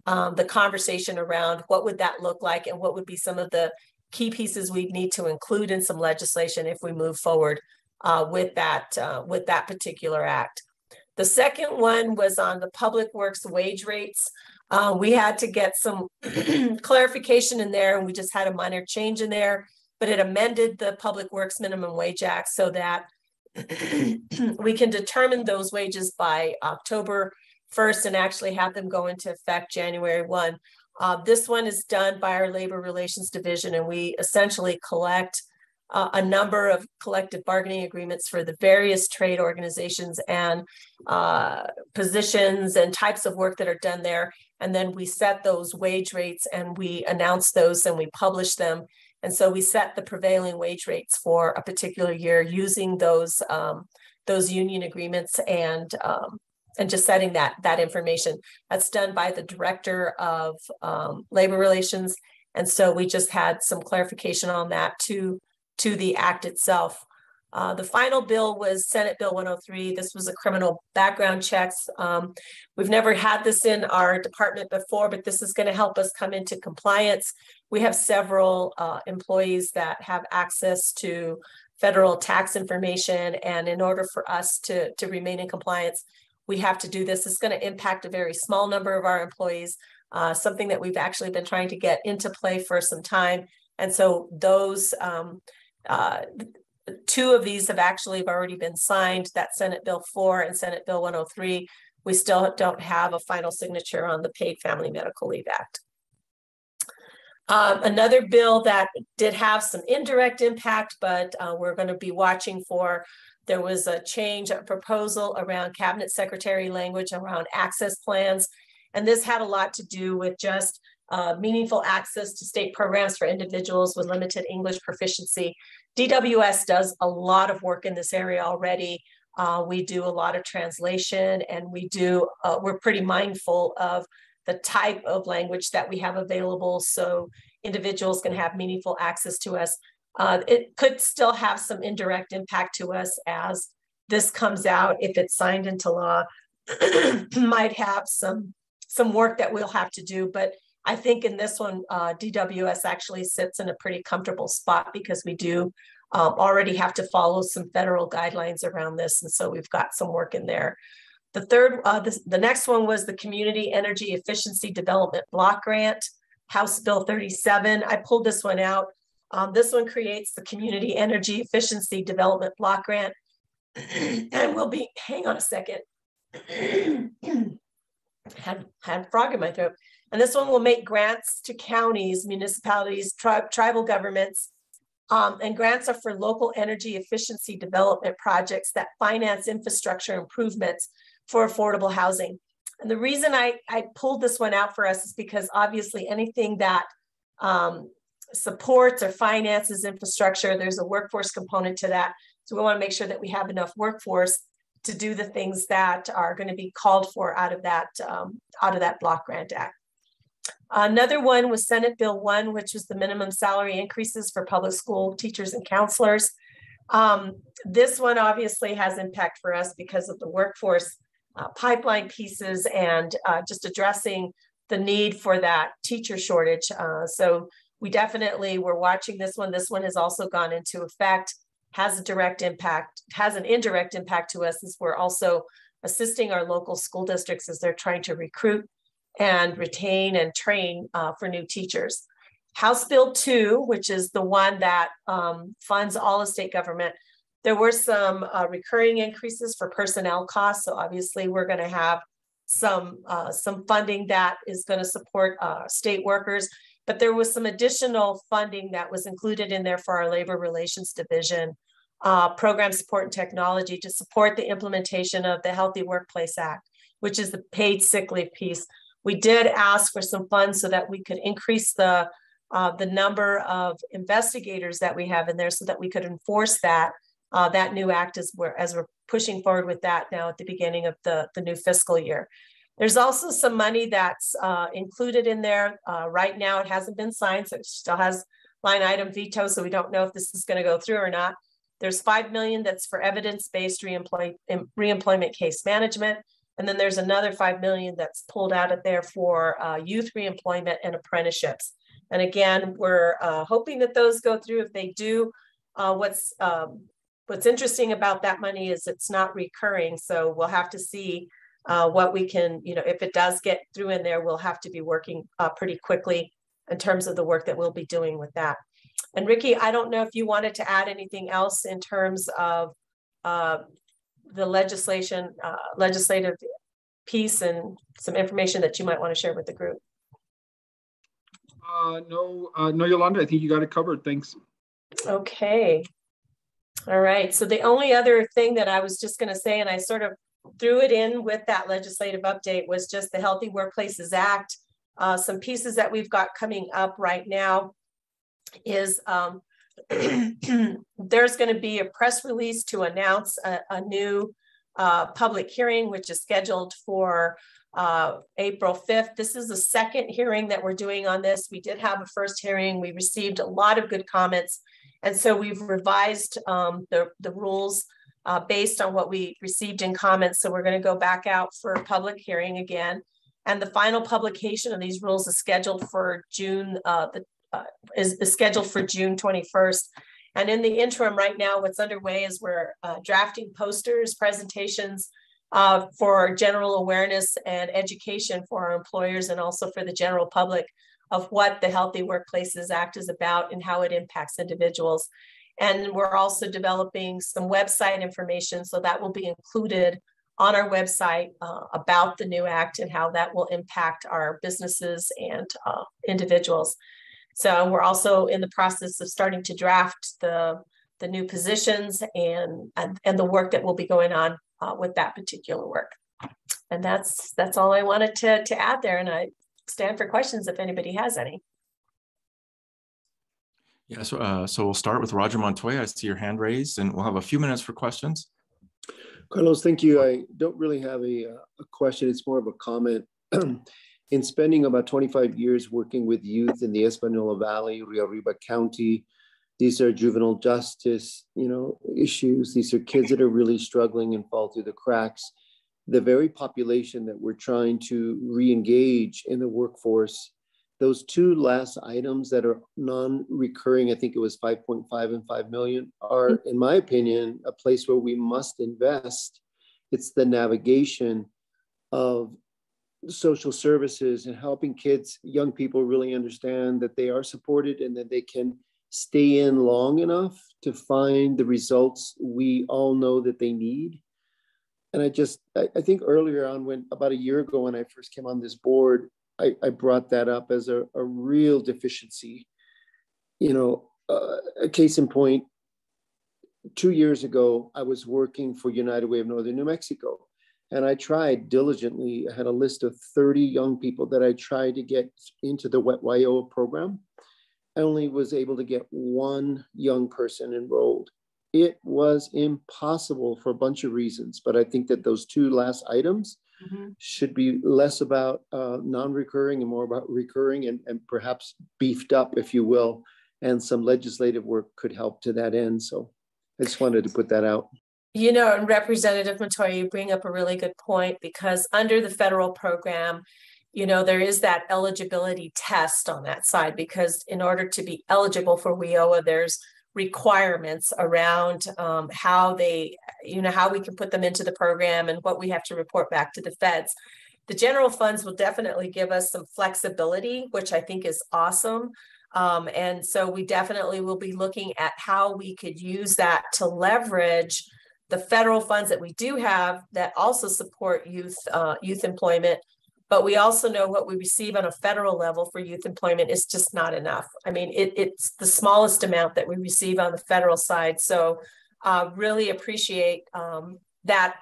um, the conversation around what would that look like and what would be some of the key pieces we'd need to include in some legislation if we move forward uh, with that uh, with that particular act. The second one was on the public works wage rates. Uh, we had to get some clarification in there, and we just had a minor change in there, but it amended the Public Works Minimum Wage Act so that we can determine those wages by October 1st and actually have them go into effect January 1. Uh, this one is done by our Labor Relations Division, and we essentially collect uh, a number of collective bargaining agreements for the various trade organizations and uh, positions and types of work that are done there. And then we set those wage rates and we announce those and we publish them. And so we set the prevailing wage rates for a particular year using those um, those union agreements and um, and just setting that that information. That's done by the director of um, labor relations. And so we just had some clarification on that to to the act itself. Uh, the final bill was Senate Bill 103. This was a criminal background checks. Um, we've never had this in our department before, but this is going to help us come into compliance. We have several uh, employees that have access to federal tax information, and in order for us to, to remain in compliance, we have to do this. It's going to impact a very small number of our employees, uh, something that we've actually been trying to get into play for some time. And so those um, uh, two of these have actually already been signed, that Senate Bill 4 and Senate Bill 103. We still don't have a final signature on the Paid Family Medical Leave Act. Um, another bill that did have some indirect impact, but uh, we're going to be watching for. There was a change, a proposal around cabinet secretary language around access plans. And this had a lot to do with just uh, meaningful access to state programs for individuals with limited English proficiency. DWS does a lot of work in this area already. Uh, we do a lot of translation and we do, uh, we're pretty mindful of the type of language that we have available so individuals can have meaningful access to us. Uh, it could still have some indirect impact to us as this comes out, if it's signed into law, might have some, some work that we'll have to do, but I think in this one, uh, DWS actually sits in a pretty comfortable spot because we do um, already have to follow some federal guidelines around this. And so we've got some work in there. The third, uh, the, the next one was the Community Energy Efficiency Development Block Grant, House Bill 37. I pulled this one out. Um, this one creates the Community Energy Efficiency Development Block Grant. and we'll be, hang on a second. had, had frog in my throat. And this one will make grants to counties, municipalities, tri tribal governments. Um, and grants are for local energy efficiency development projects that finance infrastructure improvements for affordable housing. And the reason I, I pulled this one out for us is because obviously anything that um, supports or finances infrastructure, there's a workforce component to that. So we want to make sure that we have enough workforce to do the things that are going to be called for out of that um, out of that block grant act. Another one was Senate Bill 1, which was the minimum salary increases for public school teachers and counselors. Um, this one obviously has impact for us because of the workforce uh, pipeline pieces and uh, just addressing the need for that teacher shortage. Uh, so we definitely were watching this one. This one has also gone into effect, has a direct impact, has an indirect impact to us as we're also assisting our local school districts as they're trying to recruit and retain and train uh, for new teachers. House Bill 2, which is the one that um, funds all of state government, there were some uh, recurring increases for personnel costs. So obviously we're going to have some, uh, some funding that is going to support uh, state workers. But there was some additional funding that was included in there for our labor relations division, uh, program support and technology to support the implementation of the Healthy Workplace Act, which is the paid sick leave piece we did ask for some funds so that we could increase the uh, the number of investigators that we have in there so that we could enforce that uh, that new act as we're as we're pushing forward with that now at the beginning of the, the new fiscal year. There's also some money that's uh, included in there. Uh, right now, it hasn't been signed, so it still has line item veto, so we don't know if this is going to go through or not. There's 5 million that's for evidence-based reemployment case management. And then there's another 5 million that's pulled out of there for uh, youth reemployment and apprenticeships. And again, we're uh, hoping that those go through. If they do, uh, what's um, what's interesting about that money is it's not recurring. So we'll have to see uh, what we can, you know, if it does get through in there, we'll have to be working uh, pretty quickly in terms of the work that we'll be doing with that. And Ricky, I don't know if you wanted to add anything else in terms of uh, the legislation, uh, legislative piece and some information that you might want to share with the group. Uh, no, uh, no, Yolanda, I think you got it covered. Thanks. Okay. All right. So the only other thing that I was just going to say, and I sort of threw it in with that legislative update, was just the Healthy Workplaces Act. Uh, some pieces that we've got coming up right now is um, there's going to be a press release to announce a, a new uh, public hearing, which is scheduled for uh, April 5th. This is the second hearing that we're doing on this. We did have a first hearing. We received a lot of good comments. And so we've revised um, the, the rules uh, based on what we received in comments. So we're going to go back out for a public hearing again. And the final publication of these rules is scheduled for June, uh, the, uh, is, is, scheduled for June 21st. And in the interim right now, what's underway is we're uh, drafting posters, presentations uh, for general awareness and education for our employers and also for the general public of what the Healthy Workplaces Act is about and how it impacts individuals. And we're also developing some website information, so that will be included on our website uh, about the new act and how that will impact our businesses and uh, individuals. So we're also in the process of starting to draft the, the new positions and, and, and the work that will be going on uh, with that particular work. And that's that's all I wanted to, to add there. And I stand for questions if anybody has any. Yeah, so, uh, so we'll start with Roger Montoya. I see your hand raised and we'll have a few minutes for questions. Carlos, thank you. I don't really have a, uh, a question. It's more of a comment. in spending about 25 years working with youth in the Espanola Valley, Rio Arriba County, these are juvenile justice, you know, issues. These are kids that are really struggling and fall through the cracks. The very population that we're trying to re-engage in the workforce those two last items that are non-recurring i think it was 5.5 and 5 million are in my opinion a place where we must invest. It's the navigation of social services and helping kids young people really understand that they are supported and that they can stay in long enough to find the results we all know that they need and I just I, I, think earlier on when about a year ago when I first came on this board, I, I brought that up as a, a real deficiency. You know, uh, a case in point, two years ago, I was working for United Way of Northern New Mexico. And I tried diligently, I had a list of 30 young people that I tried to get into the WIOA program. I only was able to get one young person enrolled it was impossible for a bunch of reasons. But I think that those two last items mm-hmm. should be less about uh, non recurring and more about recurring and, and perhaps beefed up, if you will. And some legislative work could help to that end. So I just wanted to put that out. You know, and Representative Montoya, you bring up a really good point because under the federal program, you know, there is that eligibility test on that side because in order to be eligible for WIOA, there's requirements around um, how they, you know, how we can put them into the program and what we have to report back to the feds. The general funds will definitely give us some flexibility, which I think is awesome. Um, and so we definitely will be looking at how we could use that to leverage the federal funds that we do have that also support youth uh, youth employment but we also know what we receive on a federal level for youth employment is just not enough. I mean, it, it's the smallest amount that we receive on the federal side. So uh, really appreciate um, that,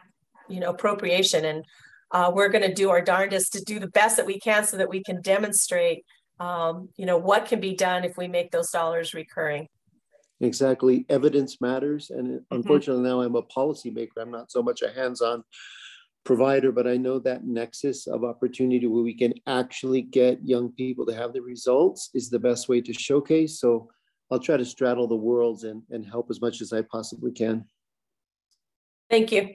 you know, appropriation. And uh, we're going to do our darndest to do the best that we can so that we can demonstrate, um, you know, what can be done if we make those dollars recurring. Exactly. Evidence matters. And mm-hmm. unfortunately, now I'm a policymaker. I'm not so much a hands on provider, but I know that nexus of opportunity where we can actually get young people to have the results is the best way to showcase. So I'll try to straddle the worlds and, and help as much as I possibly can. Thank you.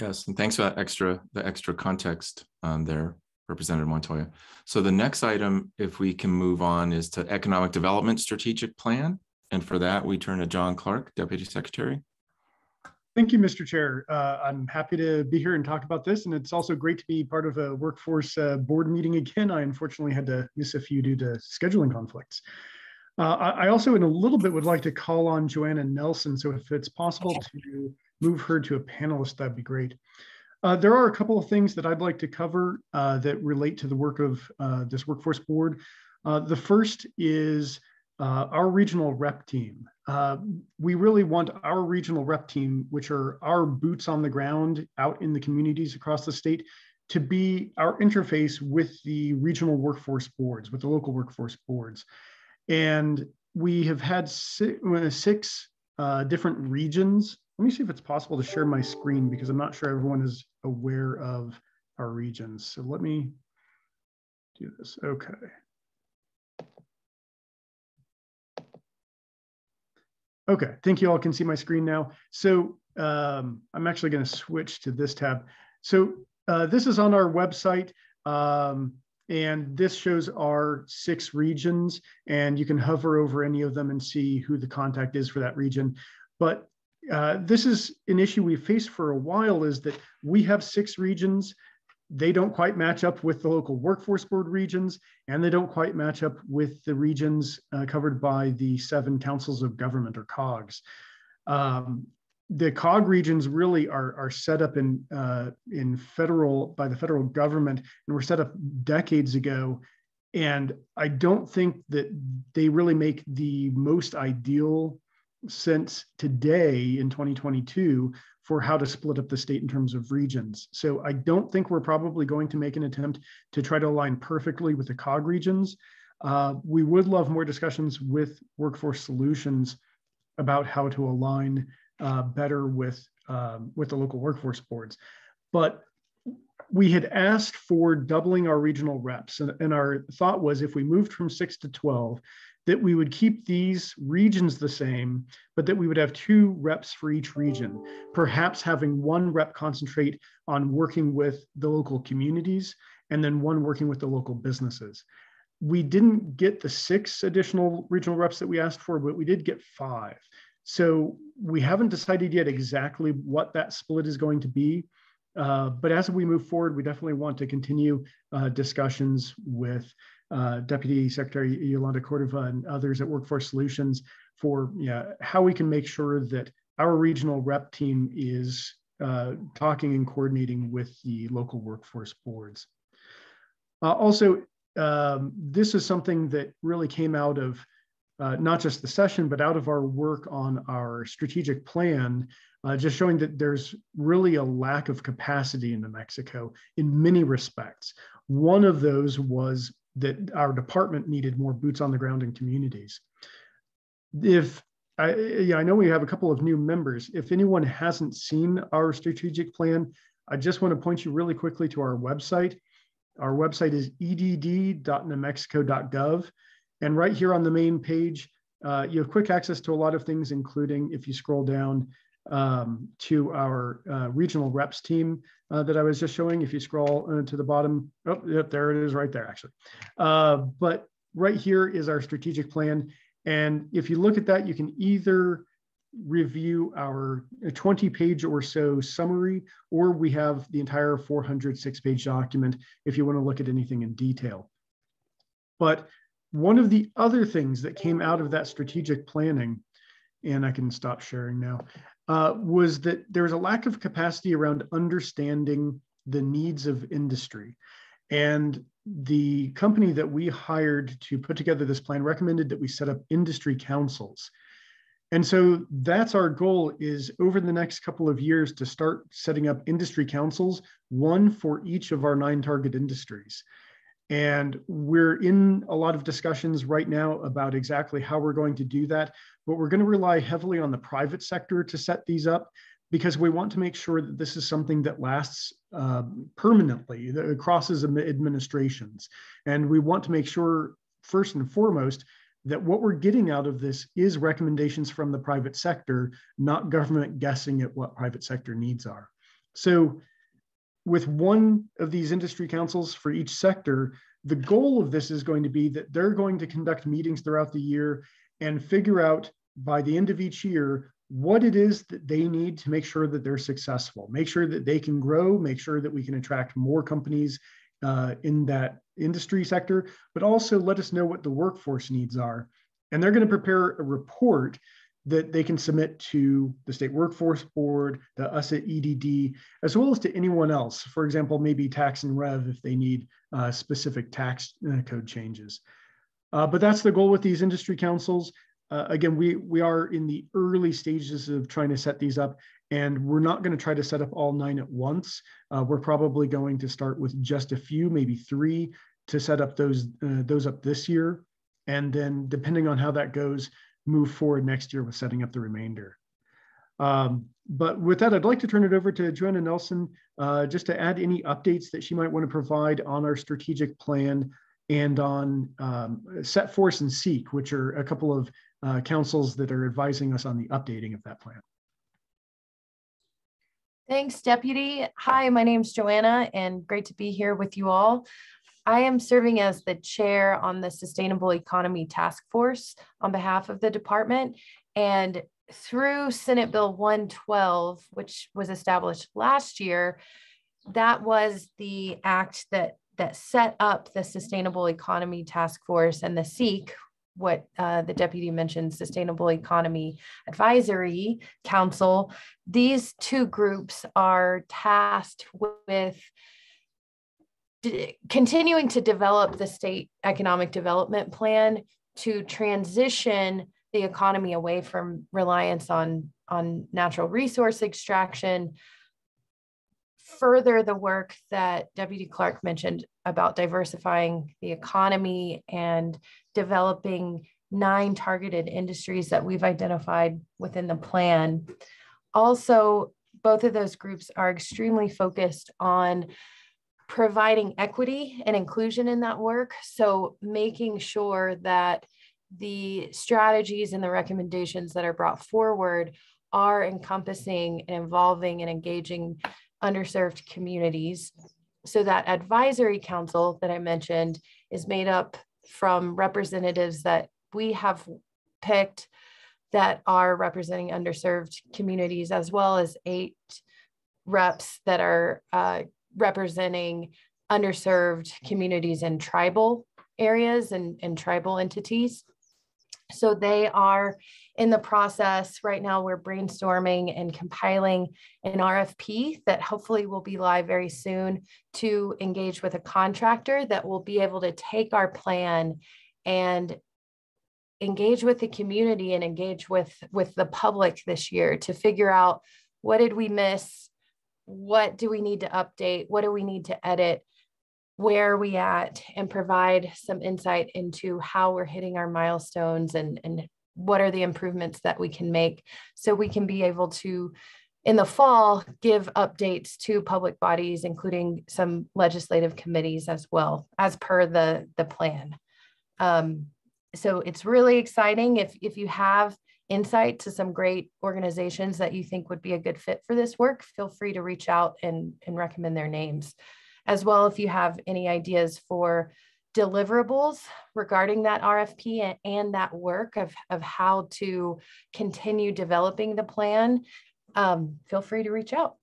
Yes, and thanks for that extra the extra context um, there, Representative Montoya. So the next item, if we can move on, is to economic development strategic plan. And for that, we turn to John Clark, Deputy Secretary. Thank you, Mr. Chair. Uh, I'm happy to be here and talk about this, and it's also great to be part of a workforce uh, board meeting again. I unfortunately had to miss a few due to scheduling conflicts. Uh, I also, in a little bit, would like to call on Joanna Nelson. So if it's possible to move her to a panelist, that'd be great. Uh, there are a couple of things that I'd like to cover uh, that relate to the work of uh, this workforce board. The first is uh, our regional rep team. Uh, we really want our regional rep team, which are our boots on the ground out in the communities across the state, to be our interface with the regional workforce boards, with the local workforce boards. And we have had six, six uh, different regions. Let me see if it's possible to share my screen because I'm not sure everyone is aware of our regions. So let me do this. Okay. Okay, think you all can see my screen now. So um, I'm actually going to switch to this tab. So uh, this is on our website. Um, and this shows our six regions and you can hover over any of them and see who the contact is for that region. But uh, this is an issue we've faced for a while is that we have six regions they don't quite match up with the local workforce board regions, and they don't quite match up with the regions uh, covered by the seven councils of government or COGs. Um, the COG regions really are, are set up in, uh, in federal, by the federal government, and were set up decades ago. And I don't think that they really make the most ideal sense today in 2022 for how to split up the state in terms of regions. So I don't think we're probably going to make an attempt to try to align perfectly with the COG regions. Uh, we would love more discussions with Workforce Solutions about how to align uh, better with, um, with the local workforce boards. But we had asked for doubling our regional reps, and, and our thought was if we moved from six to 12, that we would keep these regions the same, but that we would have two reps for each region, perhaps having one rep concentrate on working with the local communities and then one working with the local businesses. We didn't get the six additional regional reps that we asked for, but we did get five. So we haven't decided yet exactly what that split is going to be. Uh, but as we move forward, we definitely want to continue uh, discussions with uh, Deputy Secretary Yolanda Cordova and others at Workforce Solutions for how we can make sure that our regional rep team is uh, talking and coordinating with the local workforce boards. Uh, also, um, this is something that really came out of uh, not just the session, but out of our work on our strategic plan, uh, just showing that there's really a lack of capacity in New Mexico in many respects. One of those was that our department needed more boots on the ground in communities. If I, yeah, I know we have a couple of new members. If anyone hasn't seen our strategic plan, I just want to point you really quickly to our website. Our website is edd.newmexico.gov. And right here on the main page, uh, you have quick access to a lot of things, including if you scroll down, um, to our uh, regional reps team uh, that I was just showing. If you scroll uh, to the bottom, oh, yep, there it is right there actually. Uh, but right here is our strategic plan. And if you look at that, you can either review our 20 page or so summary, or we have the entire 406 page document if you want to look at anything in detail. But one of the other things that came out of that strategic planning, and I can stop sharing now, uh, was that there was a lack of capacity around understanding the needs of industry. And the company that we hired to put together this plan recommended that we set up industry councils. And so that's our goal is over the next couple of years to start setting up industry councils, one for each of our nine target industries. And we're in a lot of discussions right now about exactly how we're going to do that. But we're going to rely heavily on the private sector to set these up because we want to make sure that this is something that lasts uh, permanently, that crosses administrations. And we want to make sure, first and foremost, that what we're getting out of this is recommendations from the private sector, not government guessing at what private sector needs are. So with one of these industry councils for each sector, the goal of this is going to be that they're going to conduct meetings throughout the year and figure out by the end of each year what it is that they need to make sure that they're successful, make sure that they can grow, make sure that we can attract more companies uh, in that industry sector, but also let us know what the workforce needs are. And they're going to prepare a report that they can submit to the state workforce board, the US at EDD, as well as to anyone else. For example, maybe tax and rev if they need uh, specific tax uh, code changes. Uh, but that's the goal with these industry councils. Uh, again, we, we are in the early stages of trying to set these up and we're not going to try to set up all nine at once. Uh, we're probably going to start with just a few, maybe three to set up those, uh, those up this year. And then depending on how that goes, move forward next year with setting up the remainder. Um, but with that, I'd like to turn it over to Joanna Nelson uh, just to add any updates that she might want to provide on our strategic plan and on um, Set Force and Seek, which are a couple of uh, councils that are advising us on the updating of that plan. Thanks, Deputy. Hi, my name is Joanna, and great to be here with you all. I am serving as the chair on the Sustainable Economy Task Force on behalf of the department. And through Senate Bill 112, which was established last year, that was the act that that set up the Sustainable Economy Task Force and the SEEK, what uh, the deputy mentioned, Sustainable Economy Advisory Council. These two groups are tasked with continuing to develop the state economic development plan to transition the economy away from reliance on, on natural resource extraction, further the work that Deputy Clark mentioned about diversifying the economy and developing nine targeted industries that we've identified within the plan. Also, both of those groups are extremely focused on providing equity and inclusion in that work. So making sure that the strategies and the recommendations that are brought forward are encompassing and involving and engaging underserved communities. So that advisory council that I mentioned is made up from representatives that we have picked that are representing underserved communities, as well as eight reps that are uh, representing underserved communities in tribal areas and, and tribal entities. So they are in the process right now. We're brainstorming and compiling an RFP that hopefully will be live very soon to engage with a contractor that will be able to take our plan and engage with the community and engage with with the public this year to figure out what did we miss what do we need to update? What do we need to edit? Where are we at? And provide some insight into how we're hitting our milestones and, and what are the improvements that we can make so we can be able to in the fall give updates to public bodies including some legislative committees as well as per the the plan um, so it's really exciting if if you have insight to some great organizations that you think would be a good fit for this work, feel free to reach out and, and recommend their names. As well, if you have any ideas for deliverables regarding that RFP and, and that work of, of how to continue developing the plan, um, feel free to reach out.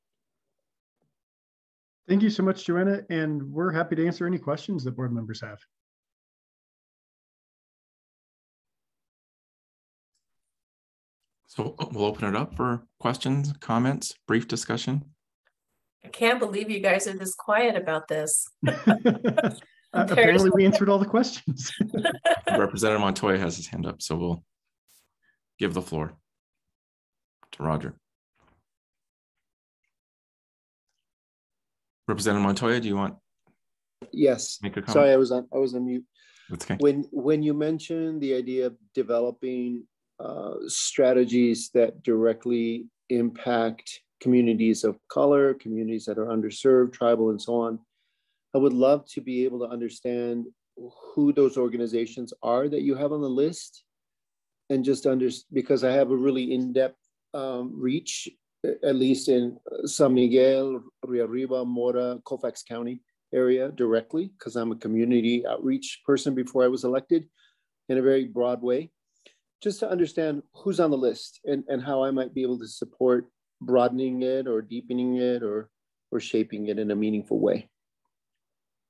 Thank you so much, Joanna, and we're happy to answer any questions that board members have. So we'll open it up for questions, comments, brief discussion. I can't believe you guys are this quiet about this. Uh, apparently we answered all the questions. Representative Montoya has his hand up, so we'll give the floor to Roger. Representative Montoya, do you want? Yes. Make a comment? Sorry, I was on I was on mute. That's okay. When when you mentioned the idea of developing uh, strategies that directly impact communities of color, communities that are underserved, tribal, and so on. I would love to be able to understand who those organizations are that you have on the list and just under because I have a really in-depth um, reach, at least in San Miguel, Rio Arriba, Mora, Colfax County area directly, because I'm a community outreach person before I was elected in a very broad way just to understand who's on the list and, and how I might be able to support broadening it or deepening it or or shaping it in a meaningful way.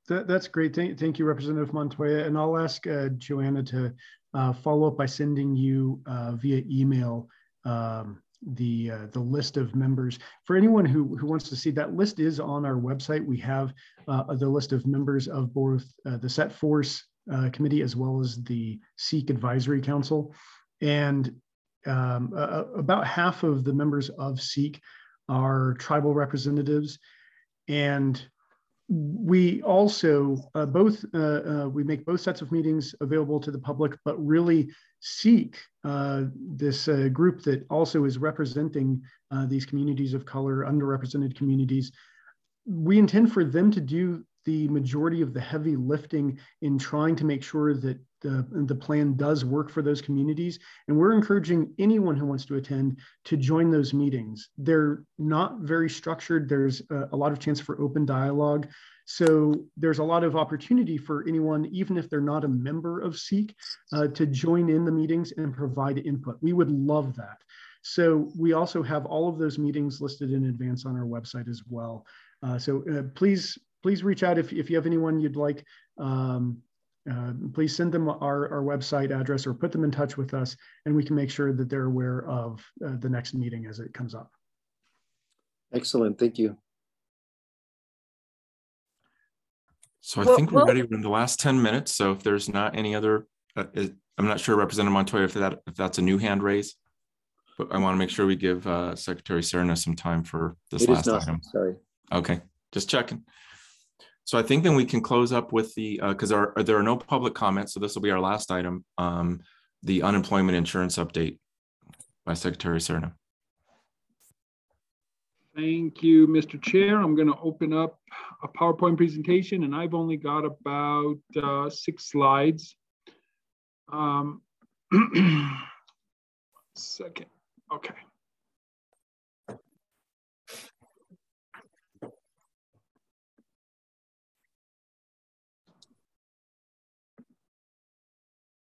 That, that's great. Thank, thank you, Representative Montoya. And I'll ask uh, Joanna to uh, follow up by sending you uh, via email um, the uh, the list of members. For anyone who, who wants to see that list is on our website. We have uh, the list of members of both uh, the Set Force Committee as well as the SEEK Advisory Council. And um, about half of the members of SEEK are tribal representatives. And we also uh, both uh, uh, we make both sets of meetings available to the public but really seek uh, this uh, group that also is representing uh, these communities of color underrepresented communities we intend for them to do the majority of the heavy lifting in trying to make sure that the, the plan does work for those communities. And we're encouraging anyone who wants to attend to join those meetings. They're not very structured. There's a, a lot of chance for open dialogue. So there's a lot of opportunity for anyone, even if they're not a member of SEEK, uh, to join in the meetings and provide input. We would love that. So we also have all of those meetings listed in advance on our website as well. Uh, so uh, please, please reach out if, if you have anyone you'd like um, uh, please send them our, our website address or put them in touch with us and we can make sure that they're aware of uh, the next meeting as it comes up. Excellent, thank you. So I well, think we're well, ready in the last 10 minutes. So if there's not any other, uh, I'm not sure Representative Montoya if that if that's a new hand raise, but I want to make sure we give uh, Secretary Serna some time for this last not, item. Sorry. Okay, just checking. So I think then we can close up with the, because uh, there are no public comments, so this will be our last item, um, the unemployment insurance update by Secretary Serna. Thank you, Mr. Chair. I'm going to open up a PowerPoint presentation, and I've only got about uh, six slides. Um, second. Okay.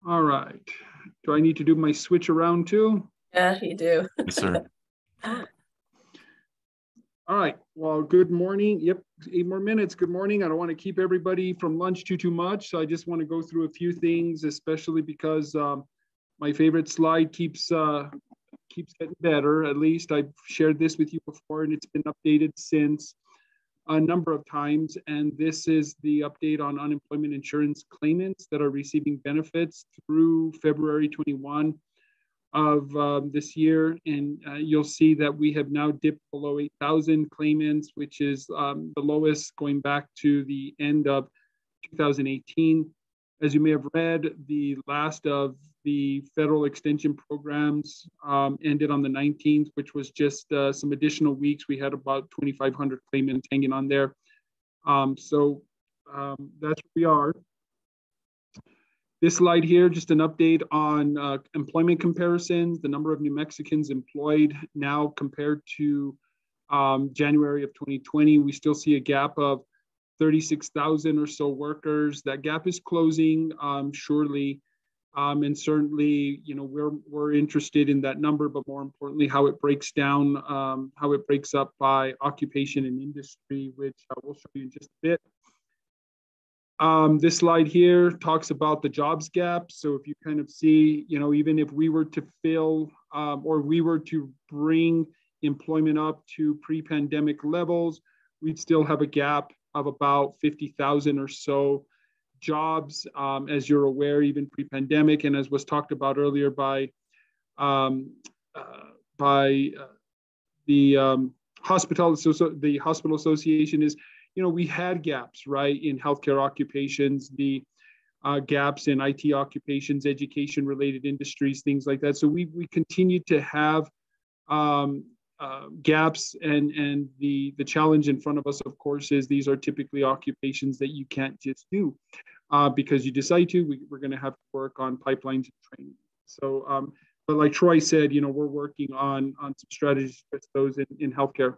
All right. Do I need to do my switch around too? Yeah, you do. Yes, sir. All right. Well, good morning. Yep, eight more minutes. Good morning. I don't want to keep everybody from lunch too too much, so I just want to go through a few things, especially because um, my favorite slide keeps uh, keeps getting better. At least I've shared this with you before, and it's been updated since a number of times, and this is the update on unemployment insurance claimants that are receiving benefits through February 21 of um, this year. And uh, you'll see that we have now dipped below 8,000 claimants, which is um, the lowest going back to the end of 2018. As you may have read, the last of the federal extension programs um, ended on the 19th, which was just uh, some additional weeks. We had about 2,500 claimants hanging on there. Um, so um, that's where we are. This slide here, just an update on uh, employment comparisons, the number of New Mexicans employed now compared to um, January of 2020. We still see a gap of 36,000 or so workers. That gap is closing um, surely. Um, and certainly, you know, we're, we're interested in that number, but more importantly, how it breaks down, um, how it breaks up by occupation and industry, which I will show you in just a bit. Um, this slide here talks about the jobs gap. So if you kind of see, you know, even if we were to fill um, or we were to bring employment up to pre-pandemic levels, we'd still have a gap of about 50,000 or so jobs, um, as you're aware, even pre-pandemic, and as was talked about earlier by um, uh, by uh, the um, hospital, so, so the hospital association is, you know, we had gaps, right, in healthcare occupations, the uh, gaps in IT occupations, education-related industries, things like that. So we we continue to have um, uh, gaps and and the the challenge in front of us of course is these are typically occupations that you can't just do uh, because you decide to, we, are going to have to work on pipelines and training. So, um, but like Troy said, you know, we're working on, on some strategies with those in, in healthcare.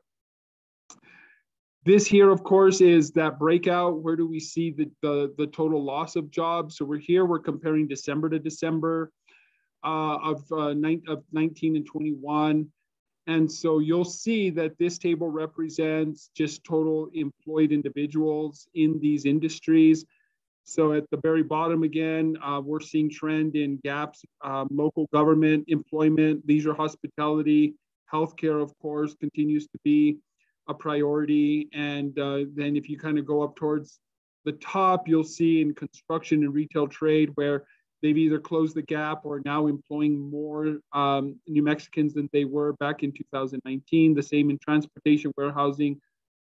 This here, of course, is that breakout. Where do we see the, the, the total loss of jobs? So we're here, we're comparing December to December. uh, of, uh, nine, of 19 and 21. And so you'll see that this table represents just total employed individuals in these industries. So at the very bottom again, uh, we're seeing trend in gaps, um, local government, employment, leisure, hospitality, healthcare, of course, continues to be a priority. And uh, then if you kind of go up towards the top, you'll see in construction and retail trade where they've either closed the gap or now employing more um, New Mexicans than they were back in 2019. The same in transportation, warehousing,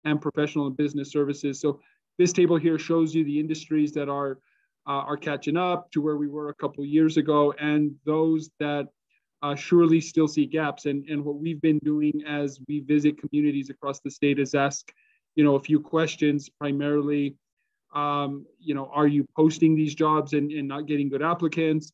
and professional and business services. So this table here shows you the industries that are uh, are catching up to where we were a couple years ago, and those that uh, surely still see gaps. And, and what we've been doing as we visit communities across the state is ask, you know, a few questions, primarily, um, you know, are you posting these jobs and, and not getting good applicants?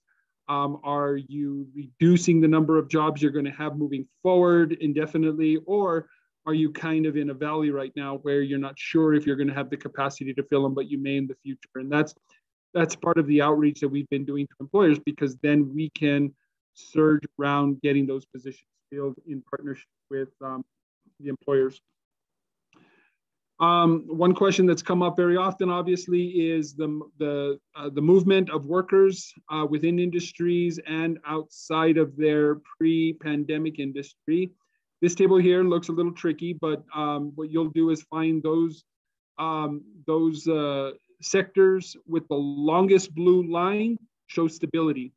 Um, are you reducing the number of jobs you're going to have moving forward indefinitely? Or are you kind of in a valley right now where you're not sure if you're going to have the capacity to fill them, but you may in the future? And that's that's part of the outreach that we've been doing to employers because then we can surge around getting those positions filled in partnership with um, the employers. Um, one question that's come up very often, obviously, is the the uh, the movement of workers uh, within industries and outside of their pre-pandemic industry. This table here looks a little tricky, but um, what you'll do is find those um, those uh, sectors with the longest blue line show stability.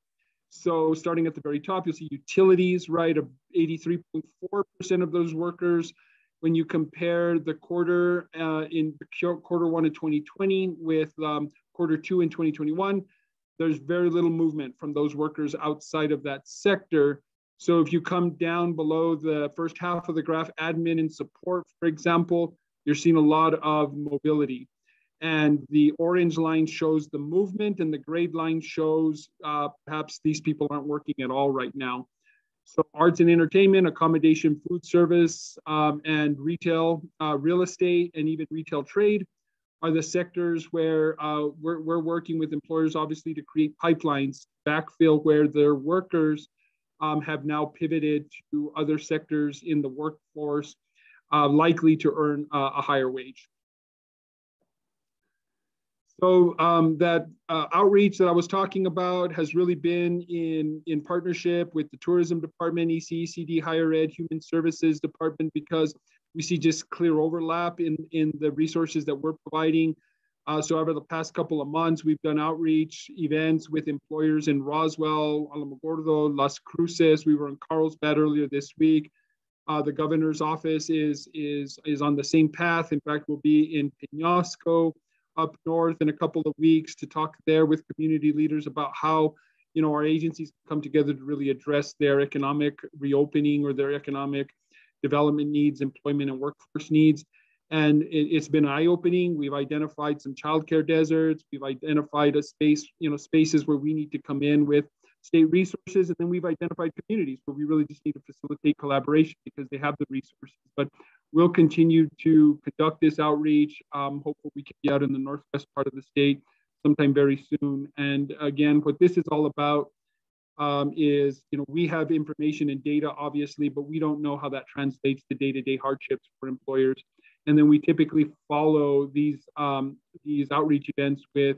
So starting at the very top, you'll see utilities, right, of 83.4% of those workers. When you compare the quarter uh, in quarter one of 2020 with um, quarter two in 2021, there's very little movement from those workers outside of that sector. So if you come down below the first half of the graph, admin and support, for example, you're seeing a lot of mobility and the orange line shows the movement and the gray line shows uh, perhaps these people aren't working at all right now. So arts and entertainment, accommodation, food service, um, and retail, uh, real estate, and even retail trade are the sectors where uh, we're, we're working with employers, obviously, to create pipelines, backfill where their workers um, have now pivoted to other sectors in the workforce, uh, likely to earn uh, a higher wage. So um, that uh, outreach that I was talking about has really been in, in partnership with the tourism department, ECECD, higher ed, human services department, because we see just clear overlap in, in the resources that we're providing. Uh, so over the past couple of months, we've done outreach events with employers in Roswell, Alamogordo, Las Cruces. We were in Carlsbad earlier this week. Uh, the governor's office is, is, is on the same path. In fact, we'll be in Penasco up north in a couple of weeks to talk there with community leaders about how you know our agencies come together to really address their economic reopening or their economic development needs, employment and workforce needs. And it, has been eye-opening. We've identified some childcare deserts. We've identified a space, you know, spaces where we need to come in with state resources, and then we've identified communities where we really just need to facilitate collaboration because they have the resources. But we'll continue to conduct this outreach. Um, hopefully, we can be out in the northwest part of the state sometime very soon. And again, what this is all about um, is, you know, we have information and data, obviously, but we don't know how that translates to day-to-day hardships for employers. And then we typically follow these um, these outreach events with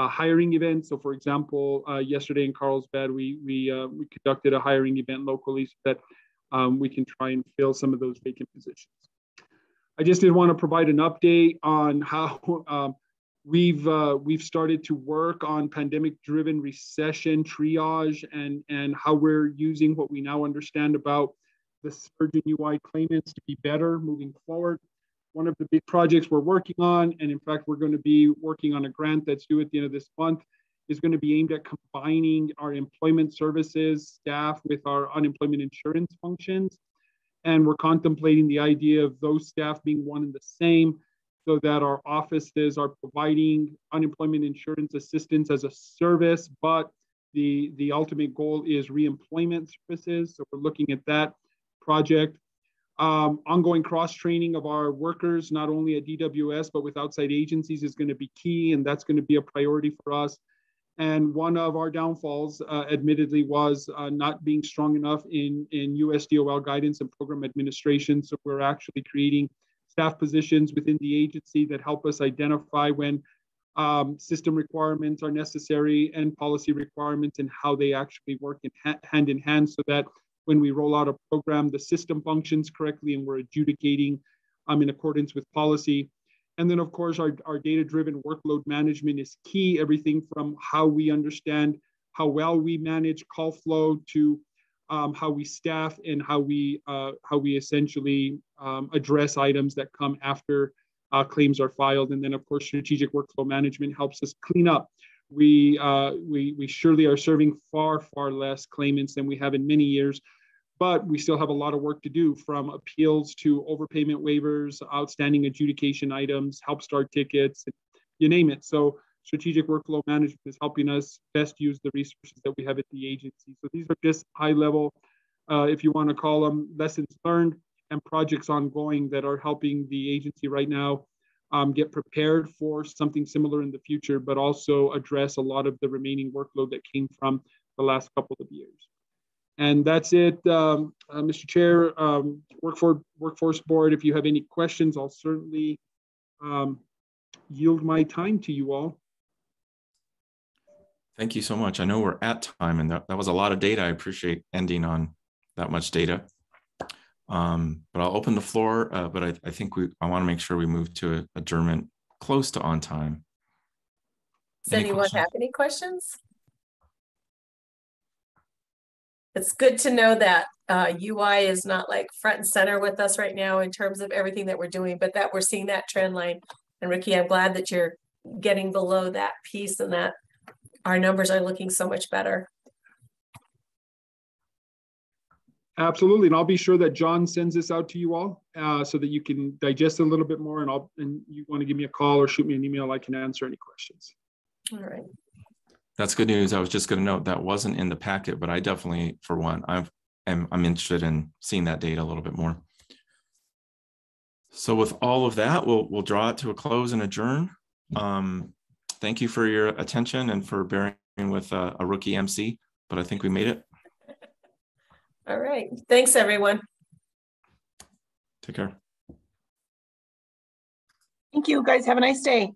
uh, hiring events. So, for example, uh, yesterday in Carlsbad, we we uh, we conducted a hiring event locally so that um, we can try and fill some of those vacant positions. I just did want to provide an update on how um, we've uh, we've started to work on pandemic-driven recession triage and and how we're using what we now understand about the surge in UI claimants to be better moving forward one of the big projects we're working on, and in fact, we're going to be working on a grant that's due at the end of this month, is going to be aimed at combining our employment services staff with our unemployment insurance functions. And we're contemplating the idea of those staff being one and the same so that our offices are providing unemployment insurance assistance as a service, but the, the ultimate goal is reemployment services. So we're looking at that project. Um, ongoing cross training of our workers, not only at DWS, but with outside agencies, is going to be key, and that's going to be a priority for us. And one of our downfalls, uh, admittedly, was uh, not being strong enough in, in USDOL guidance and program administration. So we're actually creating staff positions within the agency that help us identify when um, system requirements are necessary and policy requirements and how they actually work in ha hand in hand so that when we roll out a program, the system functions correctly and we're adjudicating um, in accordance with policy. And then of course, our, our data-driven workload management is key, everything from how we understand how well we manage call flow to um, how we staff and how we, uh, how we essentially um, address items that come after uh, claims are filed. And then of course, strategic workflow management helps us clean up. We, uh, we, we surely are serving far, far less claimants than we have in many years, but we still have a lot of work to do from appeals to overpayment waivers, outstanding adjudication items, help start tickets, you name it. So strategic workflow management is helping us best use the resources that we have at the agency. So these are just high level, uh, if you want to call them lessons learned and projects ongoing that are helping the agency right now um, get prepared for something similar in the future, but also address a lot of the remaining workload that came from the last couple of years. And that's it, um, uh, Mr. Chair, um, Workforce, Workforce Board. If you have any questions, I'll certainly um, yield my time to you all. Thank you so much. I know we're at time and that, that was a lot of data. I appreciate ending on that much data. Um, but I'll open the floor, uh, but I, I, think we, I want to make sure we move to adjournment close to on time. Does any anyone questions? have any questions? It's good to know that uh, UI is not like front and center with us right now in terms of everything that we're doing, but that we're seeing that trend line. And Ricky, I'm glad that you're getting below that piece and that our numbers are looking so much better. Absolutely, and I'll be sure that John sends this out to you all uh, so that you can digest it a little bit more. And I'll and you want to give me a call or shoot me an email, I can answer any questions. All right. That's good news. I was just going to note that wasn't in the packet, but I definitely, for one, I've am I'm interested in seeing that data a little bit more. So with all of that, we'll we'll draw it to a close and adjourn. Um, thank you for your attention and for bearing with a, a rookie MC, but I think we made it. All right. Thanks, everyone. Take care. Thank you, guys. Have a nice day.